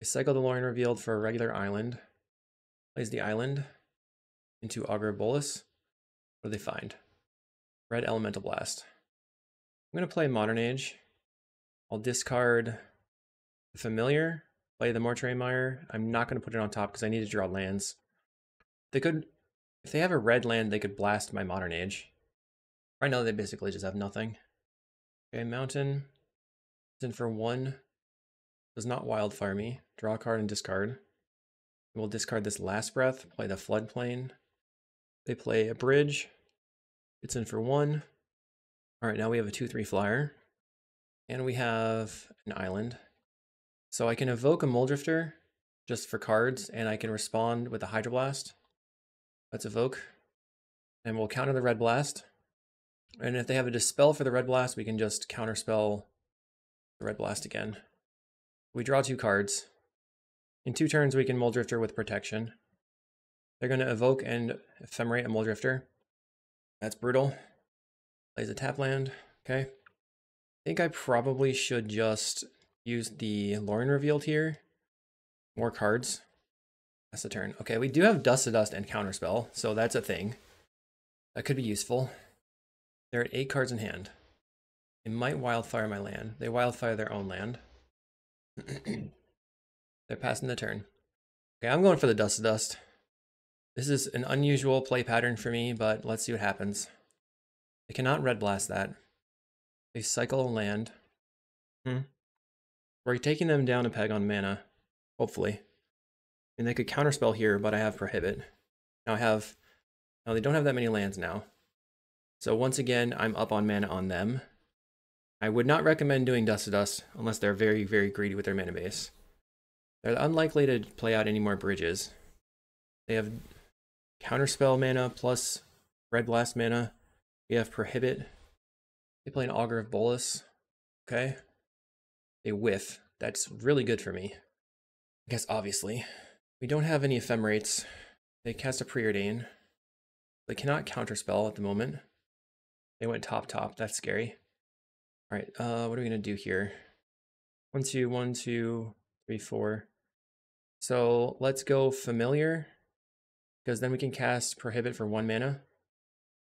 They cycle the Lorien Revealed for a regular island. Plays the island into Augur of Bolas. What do they find? Red Elemental Blast. I'm going to play Modern Age. I'll discard the Familiar, play the Mortuary Mire. I'm not going to put it on top because I need to draw lands. They could, if they have a red land, they could blast my Modern Age. Right now, they basically just have nothing. Okay, Mountain. It's in for one. Does not Wildfire me. Draw a card and discard. We'll discard this Last Breath, play the Floodplain. They play a Bridge. It's in for one. All right, now we have a 2-3 flyer. And we have an island. So I can evoke a Mulldrifter just for cards, and I can respond with a Hydroblast. Let's evoke. And we'll counter the Red Blast. And if they have a Dispel for the Red Blast, we can just counterspell the Red Blast again. We draw two cards. In two turns, we can Mulldrifter with Protection. They're going to evoke and ephemerate a Mulldrifter. That's brutal. Plays a tap land. Okay. I think I probably should just use the Lorien revealed here. More cards. That's the turn. Okay, we do have Dust to Dust and Counterspell, so that's a thing. That could be useful. They're at eight cards in hand. They might wildfire my land. They wildfire their own land. They're passing the turn. Okay, I'm going for the Dust to Dust. This is an unusual play pattern for me, but let's see what happens. They cannot red blast that. They cycle a land. Hmm. We're taking them down a peg on mana, hopefully. And they could counterspell here, but I have Prohibit. Now I have... Now they don't have that many lands now. So once again, I'm up on mana on them. I would not recommend doing Dust to Dust unless they're very, very greedy with their mana base. They're unlikely to play out any more bridges. They have Counterspell mana plus Red Blast mana. We have Prohibit. They play an Augur of Bolas. Okay. They whiff. That's really good for me. I guess, obviously. We don't have any Ephemerates. They cast a Preordain. They cannot counterspell at the moment. They went top top. That's scary. All right, uh, what are we gonna do here? One, two, one, two, three, four. So let's go familiar, because then we can cast prohibit for one mana.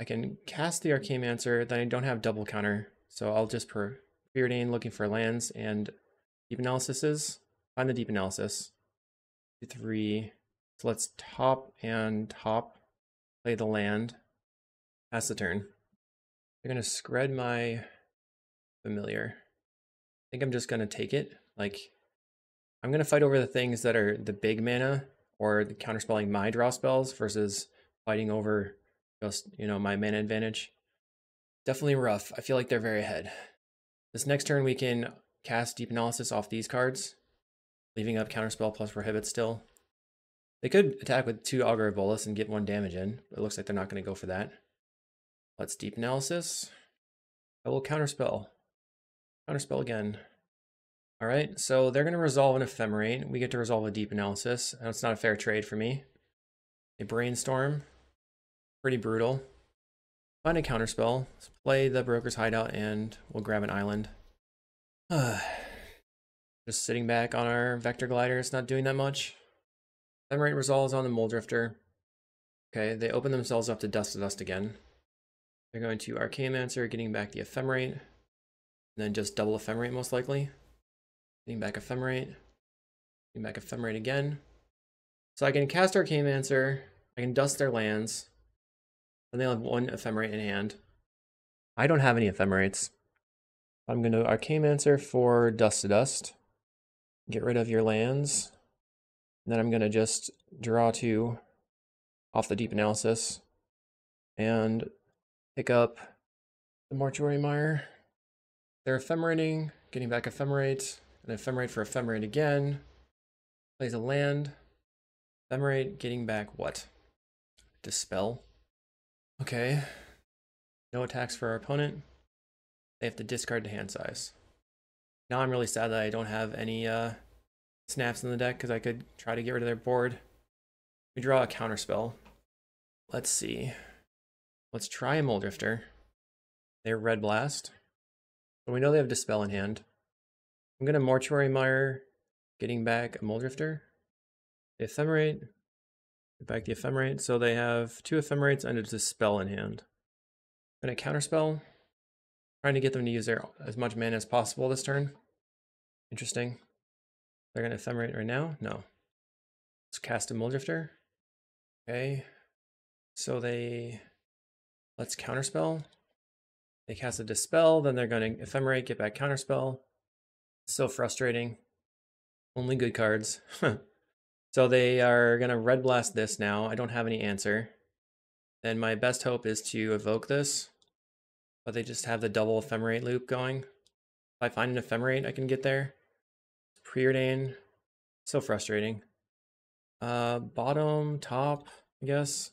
I can cast the Archaeomancer, then I don't have double counter, so I'll just per Preordain looking for lands and deep analysis Find the deep analysis. Three. So let's top and top. Play the land. Pass the turn. I'm gonna scred my familiar. I think I'm just gonna take it. Like, I'm gonna fight over the things that are the big mana or the counterspelling my draw spells versus fighting over just, you know, my mana advantage. Definitely rough. I feel like they're very ahead. This next turn we can cast Deep Analysis off these cards, leaving up Counterspell plus Prohibit still. They could attack with two Augur of Bolas and get one damage in, but it looks like they're not going to go for that. Let's Deep Analysis. I will Counterspell. Counterspell again. All right, so they're going to resolve an Ephemerate. We get to resolve a Deep Analysis. It's not a fair trade for me. A Brainstorm. Pretty brutal. Find a counterspell. Let's play the Broker's Hideout and we'll grab an island. Just sitting back on our Vector Glider. It's not doing that much. Ephemerate resolves on the Mulldrifter. Okay, they open themselves up to Dust to Dust again. They're going to Archaeomancer, getting back the Ephemerate, and then just double Ephemerate most likely. Getting back Ephemerate, getting back Ephemerate again. So I can cast Archaeomancer, I can dust their lands, and they'll have one Ephemerate in hand. I don't have any Ephemerates. I'm going to Archaeomancer for Dust to Dust. Get rid of your lands. And then I'm going to just draw two off the deep analysis and pick up the mortuary mire. They're ephemerating, getting back ephemerate, and ephemerate for ephemerate again. Plays a land. Ephemerate, getting back what? Dispel. Okay. No attacks for our opponent. They have to discard the hand size. Now I'm really sad that I don't have any uh, snaps in the deck because I could try to get rid of their board. We draw a counterspell. Let's see. Let's try a Mulldrifter. They're Red Blast. But we know they have Dispel in hand. I'm going to Mortuary Mire, getting back a Mulldrifter. The Ephemerate. Get back the Ephemerate. So they have two Ephemerates and a Dispel in hand. Going to Counterspell. Trying to get them to use their as much mana as possible this turn. Interesting. They're going to Ephemerate right now? No. Let's cast a Mulldrifter. Okay. So they let's counterspell. They cast a dispel, then they're going to ephemerate, get back counterspell. So frustrating. Only good cards. so they are going to red blast this now. I don't have any answer. Then my best hope is to evoke this. But they just have the double ephemerate loop going. If I find an ephemerate, I can get there. Preordain. So frustrating. Uh, bottom, top, I guess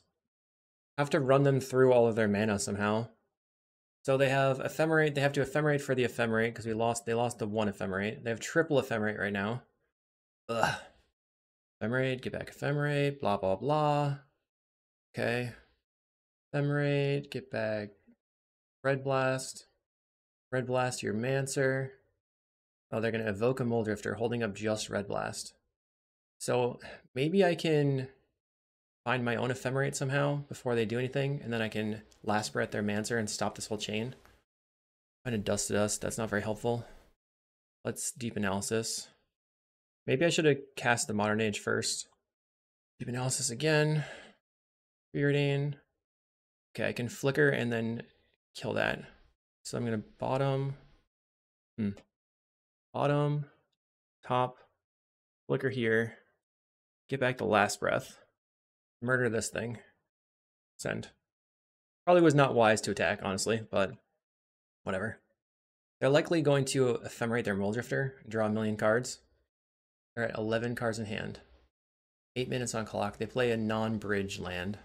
have to run them through all of their mana somehow. So they have ephemerate. They have to ephemerate for the ephemerate because we lost. They lost the one ephemerate. They have triple ephemerate right now. Ugh. Ephemerate. Get back ephemerate. Blah blah blah. Okay. Ephemerate. Get back. Red blast. Red blast your mancer. Oh, they're gonna evoke a Mulldrifter, holding up just red blast. So maybe I can find my own ephemerate somehow before they do anything, and then I can last breath their Mancer and stop this whole chain. Kind of dust to dust, that's not very helpful. Let's deep analysis. Maybe I should have cast the Modern Age first. Deep analysis again. Preordain. Okay, I can flicker and then kill that. So I'm gonna bottom, hmm. Bottom, top, flicker here, get back the last breath murder this thing. Send. Probably was not wise to attack, honestly, but whatever. They're likely going to ephemerate their Mulldrifter, draw a million cards. They're at 11 cards in hand. 8 minutes on clock. They play a non-bridge land.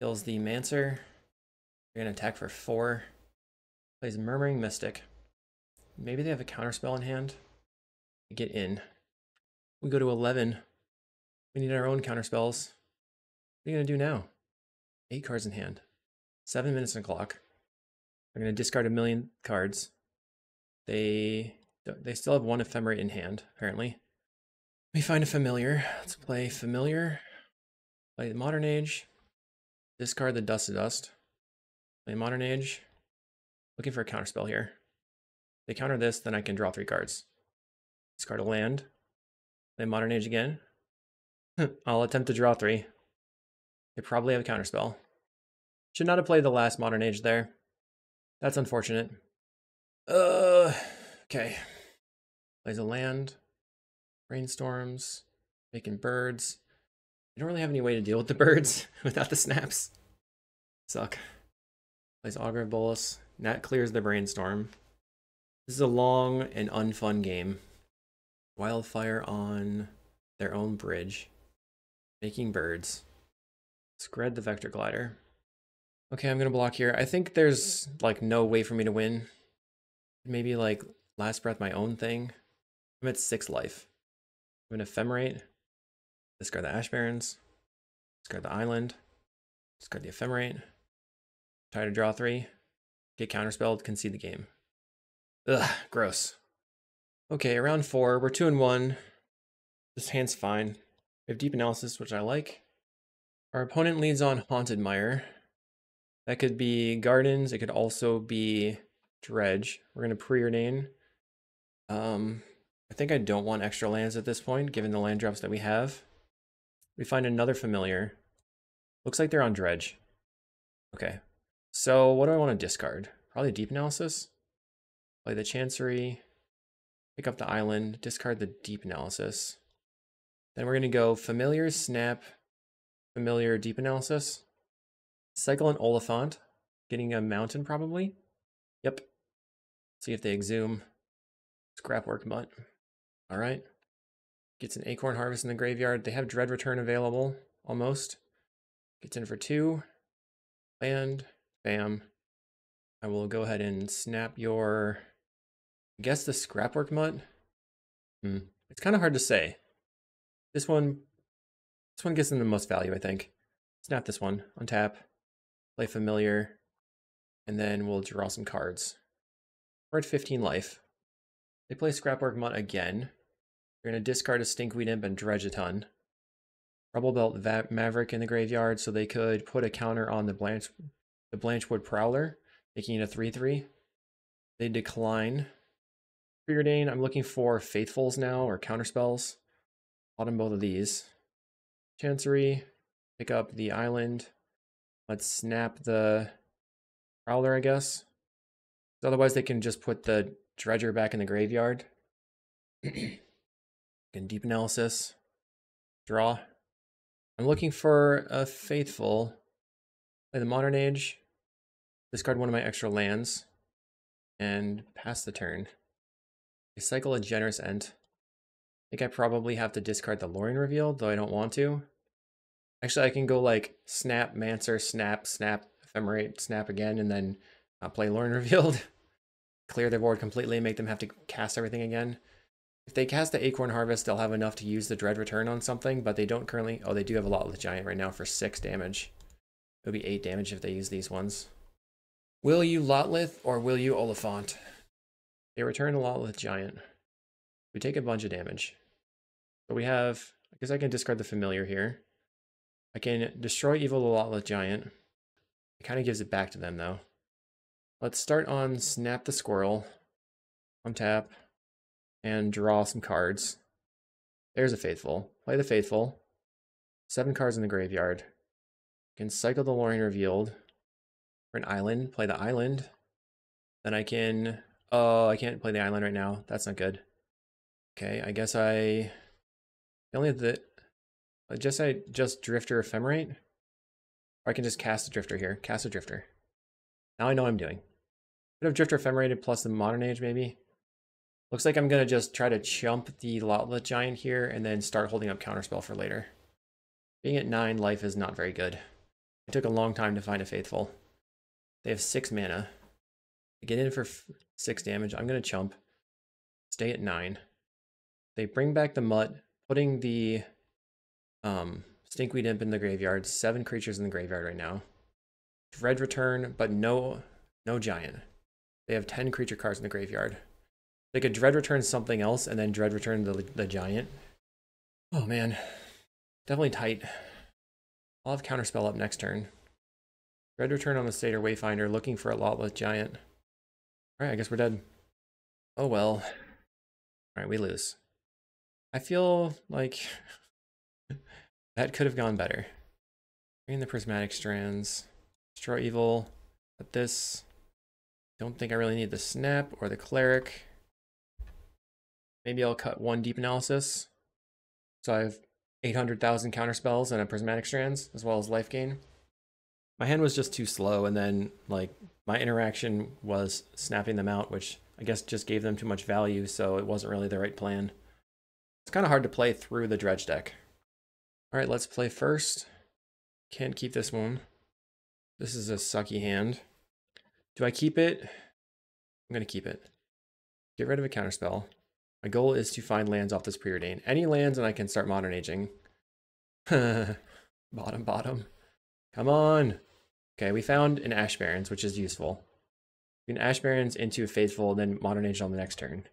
Kills the Mancer. They're going to attack for 4. Plays Murmuring Mystic. Maybe they have a counterspell in hand. Get in. We go to 11. We need our own counterspells. What are you going to do now? Eight cards in hand. Seven minutes on the clock. They're going to discard a million cards. They they still have one ephemerate in hand, apparently. We find a familiar. Let's play familiar. Play the modern age. Discard the dust of dust. Play modern age. Looking for a counterspell here. They counter this, then I can draw three cards. Discard a land. Play modern age again. I'll attempt to draw three. They probably have a counterspell. Should not have played the last Modern Age there. That's unfortunate. Uh, okay. Plays a land. Brainstorms. Making birds. I don't really have any way to deal with the birds without the snaps. Suck. Plays Augur Bolas. That clears the brainstorm. This is a long and unfun game. Wildfire on their own bridge. Making birds. Scred the vector glider. Okay, I'm gonna block here. I think there's like no way for me to win. Maybe like last breath my own thing. I'm at six life. I'm gonna ephemerate. Discard the ash barrens. Discard the island. Discard the ephemerate. Try to draw three. Get counterspelled, concede the game. Ugh, gross. Okay, round four. We're two and one. This hand's fine. We have deep analysis, which I like. Our opponent leads on Haunted Mire. That could be Gardens. It could also be Dredge. We're going to preordain. Um, I think I don't want extra lands at this point, given the land drops that we have. We find another familiar. Looks like they're on Dredge. Okay. So what do I want to discard? Probably Deep Analysis. Play the Chancery. Pick up the island. Discard the Deep Analysis. Then we're going to go Familiar, Snap, Familiar, Deep Analysis. Cycle an Oliphaunt. Getting a Mountain probably. Yep. See if they exhume. Scrapwork Mutt. All right. Gets an Acorn Harvest in the graveyard. They have Dread Return available, almost. Gets in for two. Land. Bam. I will go ahead and snap your... I guess the Scrapwork Mutt? Hmm. It's kind of hard to say. This one... This one gets in the most value, I think. Snap this one. Untap. Play Familiar. And then we'll draw some cards. We're at 15 life. They play Scrapwork Mutt again. You're going to discard a Stinkweed Imp and dredge a ton. Rubblebelt Va Maverick in the graveyard, so they could put a counter on the Blanch the Blanchwood Prowler, making it a 3-3. They decline. Preordain, I'm looking for Faithfuls now, or counterspells. Bottom both of these. Chancery, pick up the island. Let's snap the Prowler, I guess. Otherwise, they can just put the Dredger back in the graveyard. Again, deep analysis. Draw. I'm looking for a faithful. Play the modern age. Discard one of my extra lands. And pass the turn. I cycle a Generous Ent. I think I probably have to discard the Lorien reveal, though I don't want to. Actually, I can go like snap, Mancer, snap, snap, ephemerate, snap again, and then uh, play Lorien revealed. clear their board completely and make them have to cast everything again. If they cast the Acorn Harvest, they'll have enough to use the Dread Return on something, but they don't currently... Oh, they do have a Lotleth Giant right now for 6 damage. It would be 8 damage if they use these ones. Will you Lotleth or will you Oliphaunt? They return a Lotleth Giant. We take a bunch of damage. But we have... I guess I can discard the Familiar here. I can destroy Evil Lotleth Giant. It kind of gives it back to them, though. Let's start on Snap the Squirrel. Untap. And draw some cards. There's a Faithful. Play the Faithful. Seven cards in the graveyard. Can cycle the Lorien Revealed. For an island. Play the island. Then I can... Oh, I can't play the island right now. That's not good. Okay, I guess I... Only the... I just I just Drifter Ephemerate? Or I can just cast a Drifter here. Cast a Drifter. Now I know what I'm doing. Bit of Drifter Ephemerate plus the Modern Age, maybe. Looks like I'm to just try to chump the Lotleth Giant here and then start holding up Counterspell for later. Being at 9 life is not very good. It took a long time to find a Faithful. They have 6 mana. Get in for 6 damage. I'm going to chump. Stay at 9. They bring back the Mutt, putting the um, Stinkweed Imp in the graveyard. 7 creatures in the graveyard right now. Dread Return, but no, no Giant. They have 10 creature cards in the graveyard. They could Dread Return something else and then Dread Return the, the Giant. Oh man. Definitely tight. I'll have Counterspell up next turn. Dread Return on the Satyr Wayfinder, looking for a Lotleth Giant. Alright, I guess we're dead. Oh well. Alright, we lose. I feel like that could have gone better. Bring the Prismatic Strands. Destroy Evil. But this. Don't think I really need the snap or the cleric. Maybe I'll cut one deep analysis. So I have 800,000 counter spells and a prismatic strands, as well as life gain. My hand was just too slow, and then like my interaction was snapping them out, which I guess just gave them too much value, so it wasn't really the right plan. It's kind of hard to play through the dredge deck. All right, let's play first. Can't keep this one. This is a sucky hand. Do I keep it? I'm going to keep it. Get rid of a counterspell. My goal is to find lands off this preordain. Any lands and I can start modern aging. bottom, bottom. Come on. Okay, we found an Ash Barrens, which is useful. We can Ash Barrens into Faithful, then modern age on the next turn.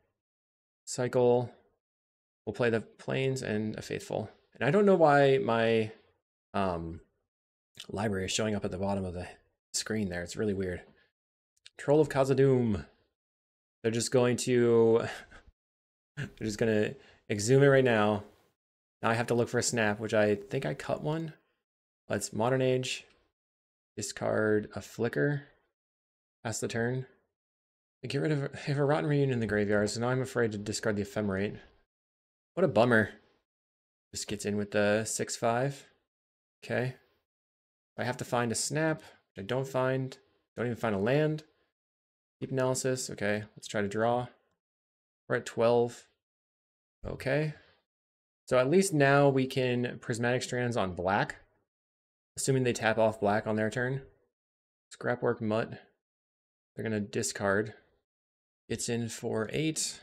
Cycle. We'll play the Plains and a Faithful. And I don't know why my um, library is showing up at the bottom of the screen there. It's really weird. Troll of Khazad-dûm. They're just going to they're just gonna exhume it right now. Now I have to look for a snap, which I think I cut one. Let's modern age. Discard a flicker. Pass the turn. I get rid of I have a rotten reunion in the graveyard, so now I'm afraid to discard the ephemerate. What a bummer. Just gets in with the 6-5. Okay. I have to find a snap, I don't find. Don't even find a land. Deep analysis. Okay, let's try to draw. We're at 12. Okay. So at least now we can Prismatic Strands on black. Assuming they tap off black on their turn. Scrapwork Mutt. They're going to discard. It's in for 8.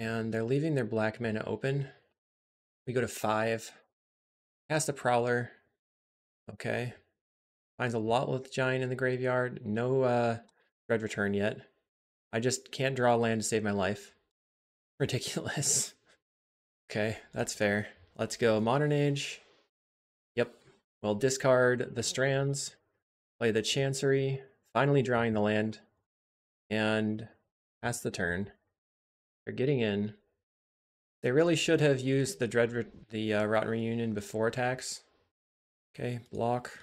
And they're leaving their black mana open. We go to 5. Cast a Prowler. Okay. Finds a Lotleth Giant in the graveyard. No uh, Dread Return yet. I just can't draw land to save my life. Ridiculous. okay, that's fair. Let's go Modern Age. We'll discard the Strands, play the Chancery, finally drawing the land, and pass the turn. They're getting in. They really should have used the Dread, the uh, Rotten Reunion before attacks. Okay, block.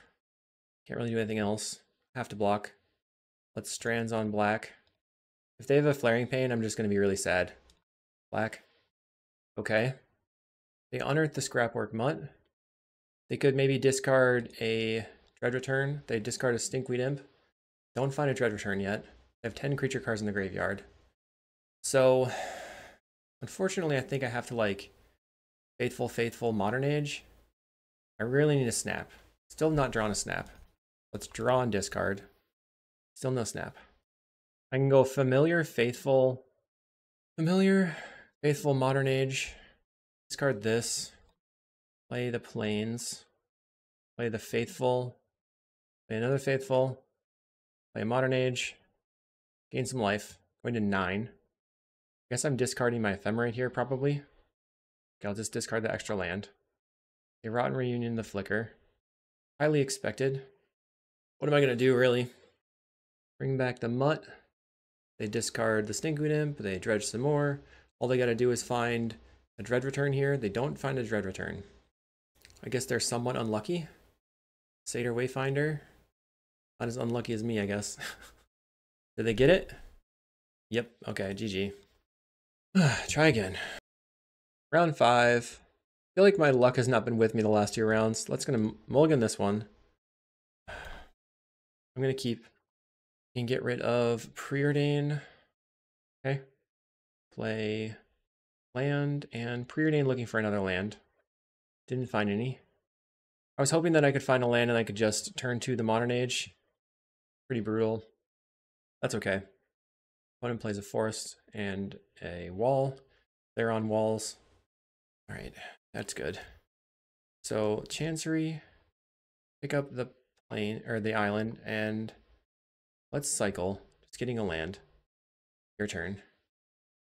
Can't really do anything else. Have to block. Let's strands on black. If they have a flaring pain, I'm just going to be really sad. Black. Okay. They unearth the scrapwork mutt. They could maybe discard a dread return. They discard a stinkweed imp. Don't find a dread return yet. They have 10 creature cards in the graveyard. So, unfortunately, I think I have to like faithful, faithful, modern age. I really need a snap. Still not drawn a snap. Let's draw and discard. Still no snap. I can go familiar, faithful, familiar, faithful, modern age. Discard this. Play the plains. Play the hmm. faithful. Play another faithful. Play modern age. Gain some life. Going to nine. I guess I'm discarding my ephemerate here, probably. Okay, I'll just discard the extra land. A rotten reunion, the flicker. Highly expected. What am I going to do, really? Bring back the mutt. They discard the stinkweed imp. They dredge some more. All they got to do is find a dread return here. They don't find a dread return. I guess they're somewhat unlucky. Satyr Wayfinder. Not as unlucky as me, I guess. Did they get it? Yep. Okay, GG. Try again. Round five. I feel like my luck has not been with me the last two rounds. Let's gonna mulligan this one. I'm to keep and get rid of preordain. Okay. Play land and preordain looking for another land. Didn't find any. I was hoping that I could find a land and I could just turn to the modern age. Pretty brutal. That's okay. Opponent plays a forest and a wall. They're on walls. All right, that's good. So Chancery, pick up the plane or the island and let's cycle. Just getting a land. Your turn.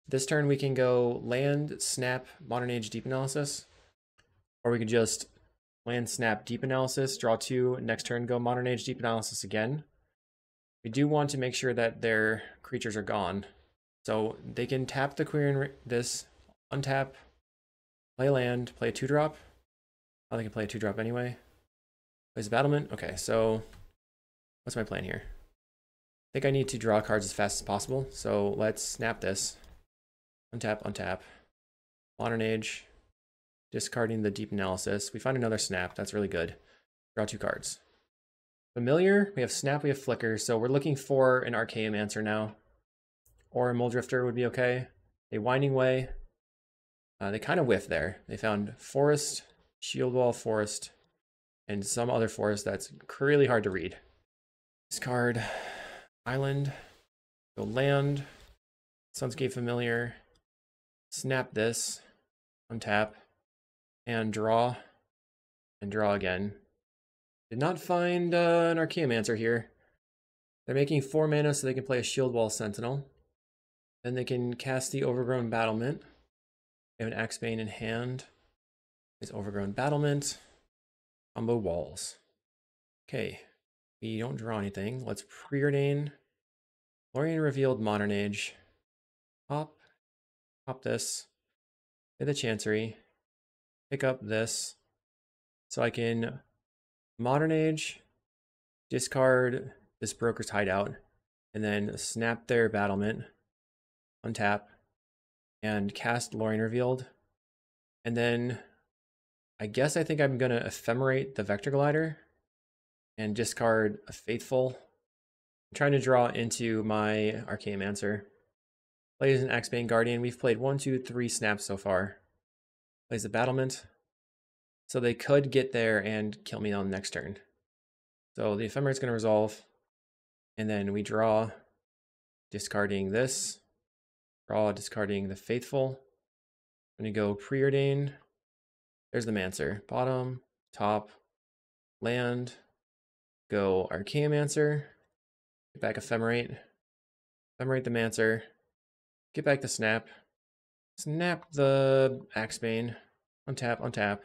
This turn we can go land, snap, modern age deep analysis. Or we could just land, snap, deep analysis, draw two, next turn go modern age deep analysis again. We do want to make sure that their creatures are gone. So they can tap the query this, untap, play land, play a two drop. Oh, they can play a two drop anyway. Plays battlement. Okay, so what's my plan here? I think I need to draw cards as fast as possible. So let's snap this. Untap, untap. Modern Age. Discarding the deep analysis. We find another snap. That's really good. Draw two cards. Familiar. We have snap, we have flicker. So we're looking for an Archaeomancer now. Or a Mulldrifter would be okay. A Winding Way. Uh, they kind of whiff there. They found Forest, Shield Wall, Forest, and some other forest that's really hard to read. Discard island, go land, Sunscape Familiar, snap this, untap, and draw, and draw again. Did not find uh, an Archaeomancer here. They're making four mana so they can play a Shield Wall Sentinel. Then they can cast the Overgrown Battlement. They have an Axebane in hand. It's Overgrown Battlement combo walls. Okay, we don't draw anything. Let's preordain. Lorien revealed Modern Age. Pop, pop this. Hit the Chancery. Pick up this. So I can Modern Age, discard this Broker's Hideout, and then snap their battlement, untap, and cast Lorien Revealed. And then I guess I think I'm going to ephemerate the Vector Glider and discard a Faithful. I'm trying to draw into my Archaeomancer. Plays an Axebane Guardian. We've played one, two, three snaps so far. Plays a Battlement. So they could get there and kill me on the next turn. So the Ephemerate's going to resolve. And then we draw, discarding this. Draw, discarding the Faithful. I'm going to go Preordain. There's the Mancer. Bottom, top, land, go Archaeomancer, get back Ephemerate, Ephemerate the Mancer, get back the Snap, snap the Axebane, untap, untap,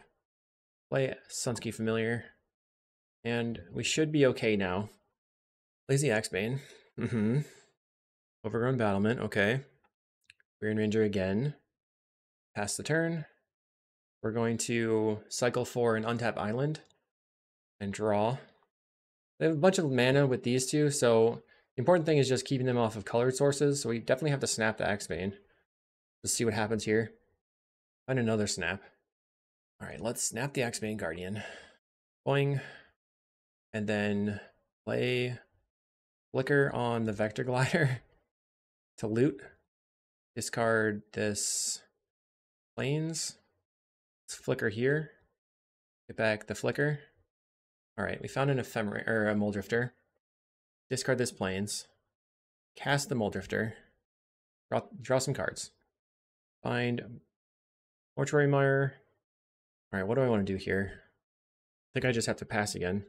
play Sunsky Familiar, and we should be okay now. Lazy Axebane, mm-hmm. Overgrown Battlement, okay. Quirion Ranger again. Pass the turn. We're going to cycle for an untap island and draw. They have a bunch of mana with these two, so the important thing is just keeping them off of colored sources. So we definitely have to snap the Axebane. Let's see what happens here. Find another snap. All right, let's snap the Axebane Guardian. Boing. And then play Flicker on the Vector Glider to loot. Discard this plains. Let's Flicker here. Get back the Flicker. All right, we found an ephemera or a Mulldrifter. Discard this plains. Cast the Mulldrifter. Draw, draw some cards. Find Mortuary Mire. All right, what do I want to do here? I think I just have to pass again.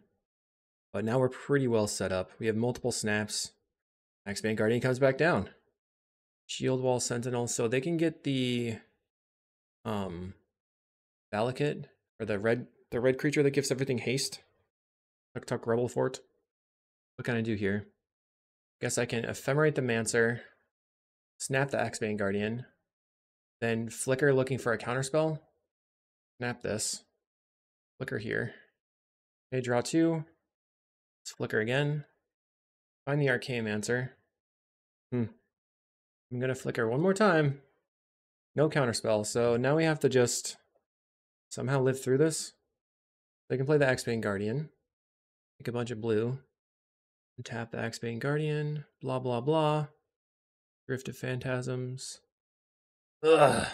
But now we're pretty well set up. We have multiple snaps. Axebane Guardian comes back down. Shield Wall Sentinel. So they can get the um Valakut or the red the red creature that gives everything haste. Tuktuk Rubblefort. What can I do here? Guess I can ephemerate the Mancer, snap the Axebane Guardian, then flicker looking for a counterspell. Snap this. Flicker here. Okay, draw two. Let's flicker again. Find the arcane answer. Hmm. I'm gonna flicker one more time. No counterspell, so now we have to just somehow live through this. They can play the Axebane Guardian. Make a bunch of blue. Tap the Axebane Guardian. Blah, blah, blah. Drift of Phantasms. Ugh.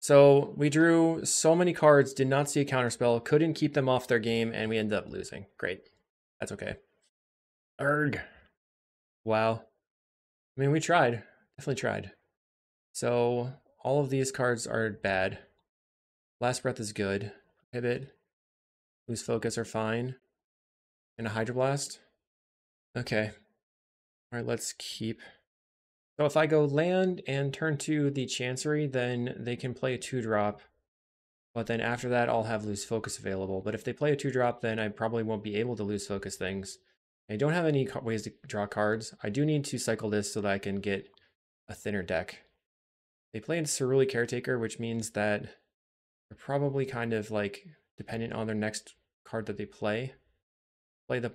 So we drew so many cards, did not see a counterspell, couldn't keep them off their game, and we ended up losing. Great. That's okay. Erg. Wow. I mean, we tried. Definitely tried. So all of these cards are bad. Last Breath is good. Pivot. Lose Focus are fine and a Hydroblast. Okay. All right, let's keep. So if I go land and turn to the Chancery, then they can play a two drop. But then after that, I'll have lose focus available. But if they play a two drop, then I probably won't be able to lose focus things. I don't have any ways to draw cards. I do need to cycle this so that I can get a thinner deck. They play in Saruli Caretaker, which means that they're probably kind of like dependent on their next card that they play play the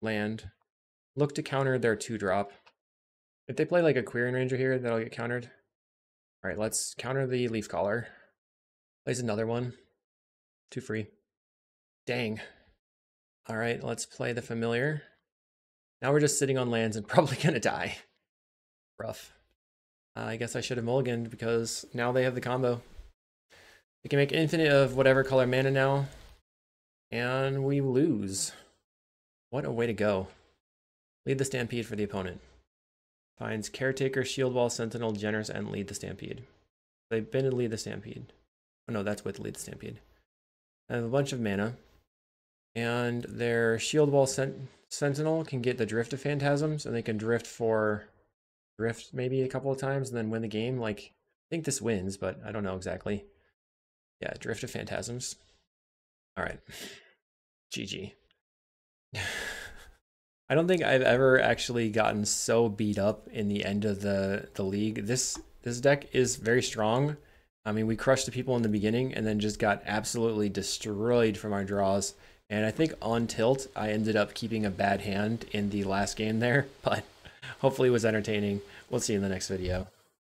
land, look to counter their two drop. If they play like a Quirion Ranger here, that'll get countered. All right, let's counter the Leaf Caller. Plays another one. Two free. Dang. All right, let's play the Familiar. Now we're just sitting on lands and probably gonna die. Rough. Uh, I guess I should have mulliganed because now they have the combo. We can make infinite of whatever color mana now. And we lose. What a way to go. Lead the Stampede for the opponent. Finds Caretaker, Shield Wall, Sentinel, Generous, and Lead the Stampede. They've been to Lead the Stampede. Oh no, that's with Lead the Stampede. I have a bunch of mana. And their Shield Wall Sent Sentinel can get the Drift of Phantasms, and they can drift for drift maybe a couple of times and then win the game. Like, I think this wins, but I don't know exactly. Yeah, Drift of Phantasms. All right. GG. I don't think I've ever actually gotten so beat up in the end of the the league. This this deck is very strong. I mean, we crushed the people in the beginning and then just got absolutely destroyed from our draws. And I think on tilt, I ended up keeping a bad hand in the last game there, but hopefully it was entertaining. We'll see you in the next video.